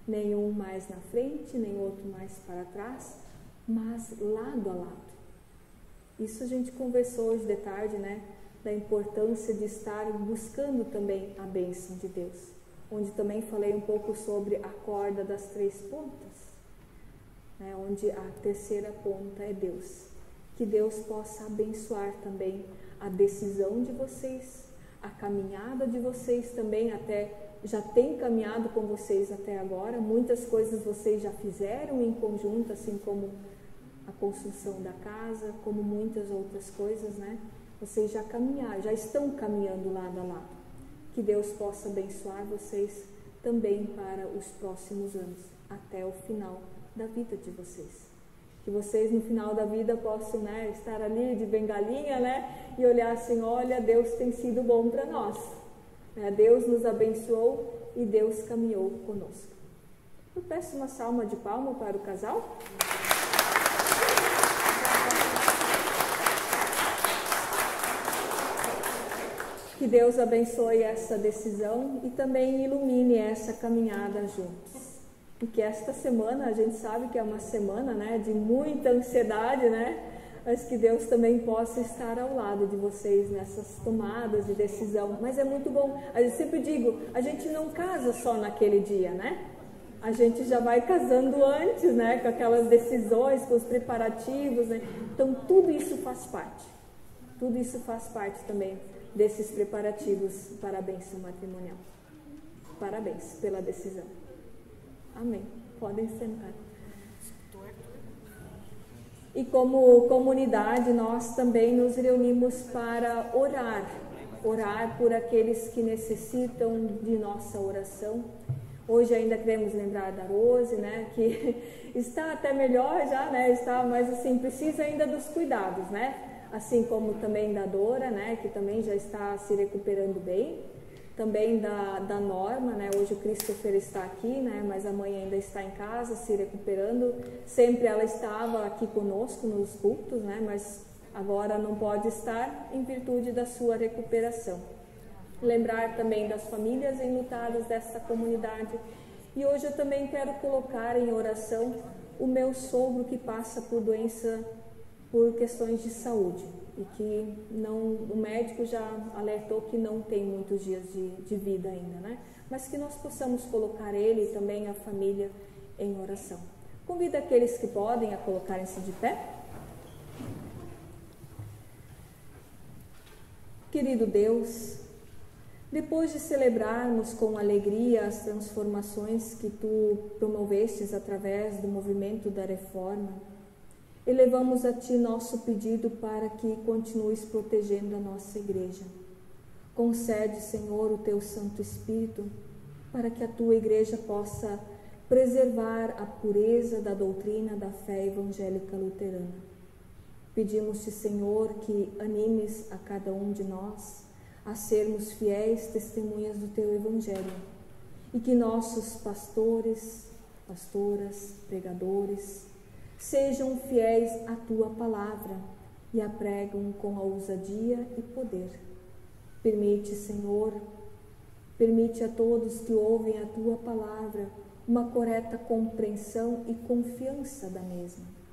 Nenhum mais na frente, nem outro mais para trás, mas lado a lado. Isso a gente conversou hoje de tarde, né? da importância de estar buscando também a bênção de Deus, onde também falei um pouco sobre a corda das três pontas, né, onde a terceira ponta é Deus. Que Deus possa abençoar também a decisão de vocês, a caminhada de vocês também até já tem caminhado com vocês até agora, muitas coisas vocês já fizeram em conjunto, assim como a construção da casa, como muitas outras coisas, né? Vocês já caminharam, já estão caminhando lado a lado. Que Deus possa abençoar vocês também para os próximos anos, até o final da vida de vocês. Que vocês no final da vida possam né, estar ali de bengalinha né, e olhar assim: olha, Deus tem sido bom para nós. Né, Deus nos abençoou e Deus caminhou conosco. Eu peço uma salma de palma para o casal. Que Deus abençoe essa decisão e também ilumine essa caminhada juntos. Porque esta semana, a gente sabe que é uma semana né, de muita ansiedade, né? Mas que Deus também possa estar ao lado de vocês nessas tomadas de decisão. Mas é muito bom. Eu sempre digo, a gente não casa só naquele dia, né? A gente já vai casando antes, né? Com aquelas decisões, com os preparativos, né? Então tudo isso faz parte. Tudo isso faz parte também desses preparativos para a bênção matrimonial. Parabéns pela decisão. Amém. Podem sentar. E como comunidade, nós também nos reunimos para orar, orar por aqueles que necessitam de nossa oração, Hoje ainda queremos lembrar da Rose, né, que está até melhor já, né, está, mas assim, precisa ainda dos cuidados, né, assim como também da Dora, né, que também já está se recuperando bem, também da, da Norma, né, hoje o Christopher está aqui, né, mas a mãe ainda está em casa se recuperando, sempre ela estava aqui conosco nos cultos, né, mas agora não pode estar em virtude da sua recuperação. Lembrar também das famílias enlutadas dessa comunidade. E hoje eu também quero colocar em oração o meu sogro que passa por doença, por questões de saúde e que não, o médico já alertou que não tem muitos dias de, de vida ainda, né? Mas que nós possamos colocar ele e também a família em oração. Convido aqueles que podem a colocarem-se de pé. Querido Deus, depois de celebrarmos com alegria as transformações que tu promovestes através do movimento da reforma, elevamos a ti nosso pedido para que continues protegendo a nossa igreja. Concede, Senhor, o teu Santo Espírito para que a tua igreja possa preservar a pureza da doutrina da fé evangélica luterana Pedimos-te, Senhor, que animes a cada um de nós a sermos fiéis testemunhas do teu Evangelho e que nossos pastores, pastoras, pregadores sejam fiéis à tua palavra e a pregam com ousadia e poder. Permite, Senhor, permite a todos que ouvem a tua palavra uma correta compreensão e confiança da mesma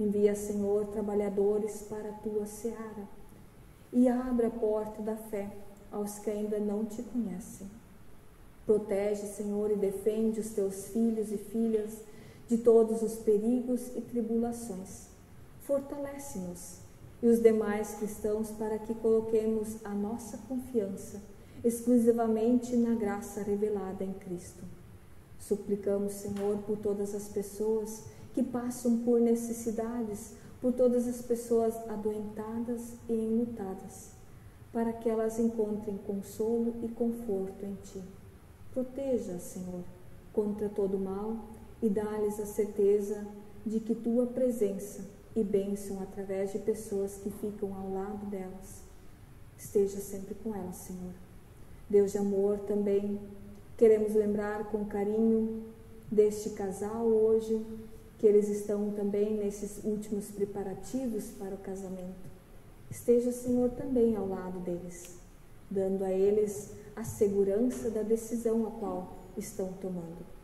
Envia, Senhor, trabalhadores para a tua seara e abra a porta da fé aos que ainda não te conhecem. Protege, Senhor, e defende os teus filhos e filhas de todos os perigos e tribulações. Fortalece-nos e os demais cristãos para que coloquemos a nossa confiança exclusivamente na graça revelada em Cristo. Suplicamos, Senhor, por todas as pessoas que passam por necessidades, por todas as pessoas adoentadas e enlutadas, para que elas encontrem consolo e conforto em Ti. Proteja, Senhor, contra todo mal e dá-lhes a certeza de que Tua presença e bênção através de pessoas que ficam ao lado delas. Esteja sempre com elas, Senhor. Deus de amor também, queremos lembrar com carinho deste casal hoje que eles estão também nesses últimos preparativos para o casamento. Esteja, Senhor, também ao lado deles, dando a eles a segurança da decisão a qual estão tomando.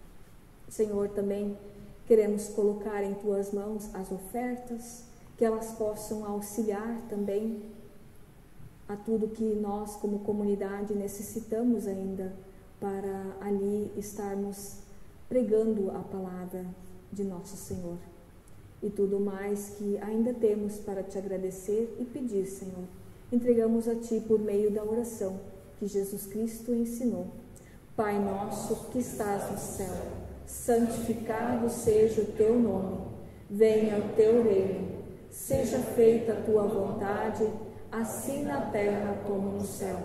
Senhor, também queremos colocar em tuas mãos as ofertas, que elas possam auxiliar também a tudo que nós, como comunidade, necessitamos ainda para ali estarmos pregando a palavra de nosso Senhor. E tudo mais que ainda temos para te agradecer e pedir, Senhor, entregamos a Ti por meio da oração que Jesus Cristo ensinou. Pai nosso que estás no céu, santificado seja o Teu nome, venha o Teu reino, seja feita a Tua vontade, assim na terra como no céu.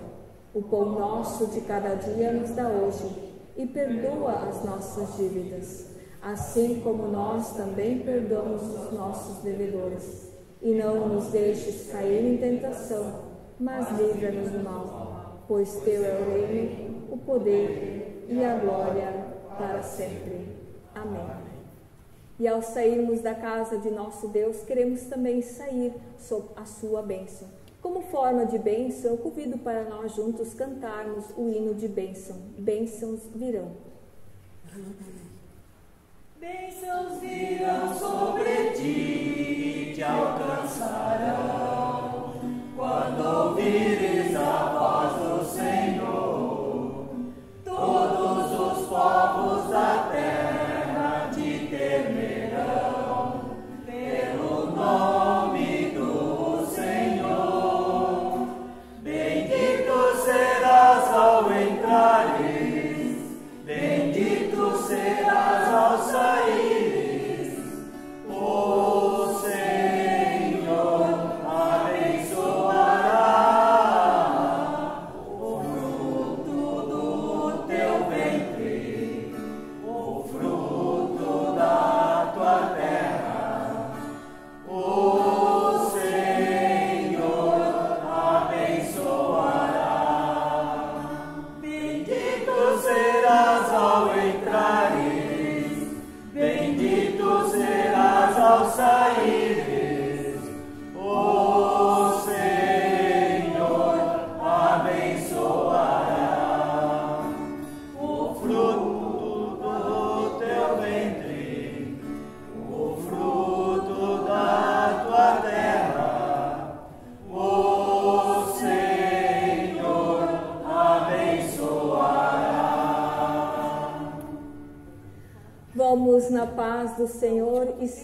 O pão nosso de cada dia nos dá hoje e perdoa as nossas dívidas assim como nós também perdoamos os nossos devedores. E não nos deixes cair em tentação, mas livra-nos do mal, pois teu é o reino, o poder e a glória para sempre. Amém. E ao sairmos da casa de nosso Deus, queremos também sair sob a sua bênção. Como forma de bênção, convido para nós juntos cantarmos o hino de bênção. Bênçãos virão. Bênçãos virão sobre ti te alcançarão quando ouvires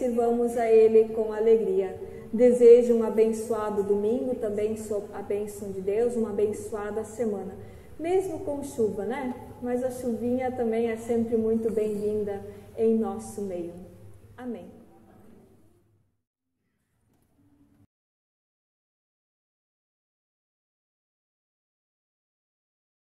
sirvamos a Ele com alegria. Desejo um abençoado domingo, também a bênção de Deus, uma abençoada semana. Mesmo com chuva, né? Mas a chuvinha também é sempre muito bem-vinda em nosso meio. Amém.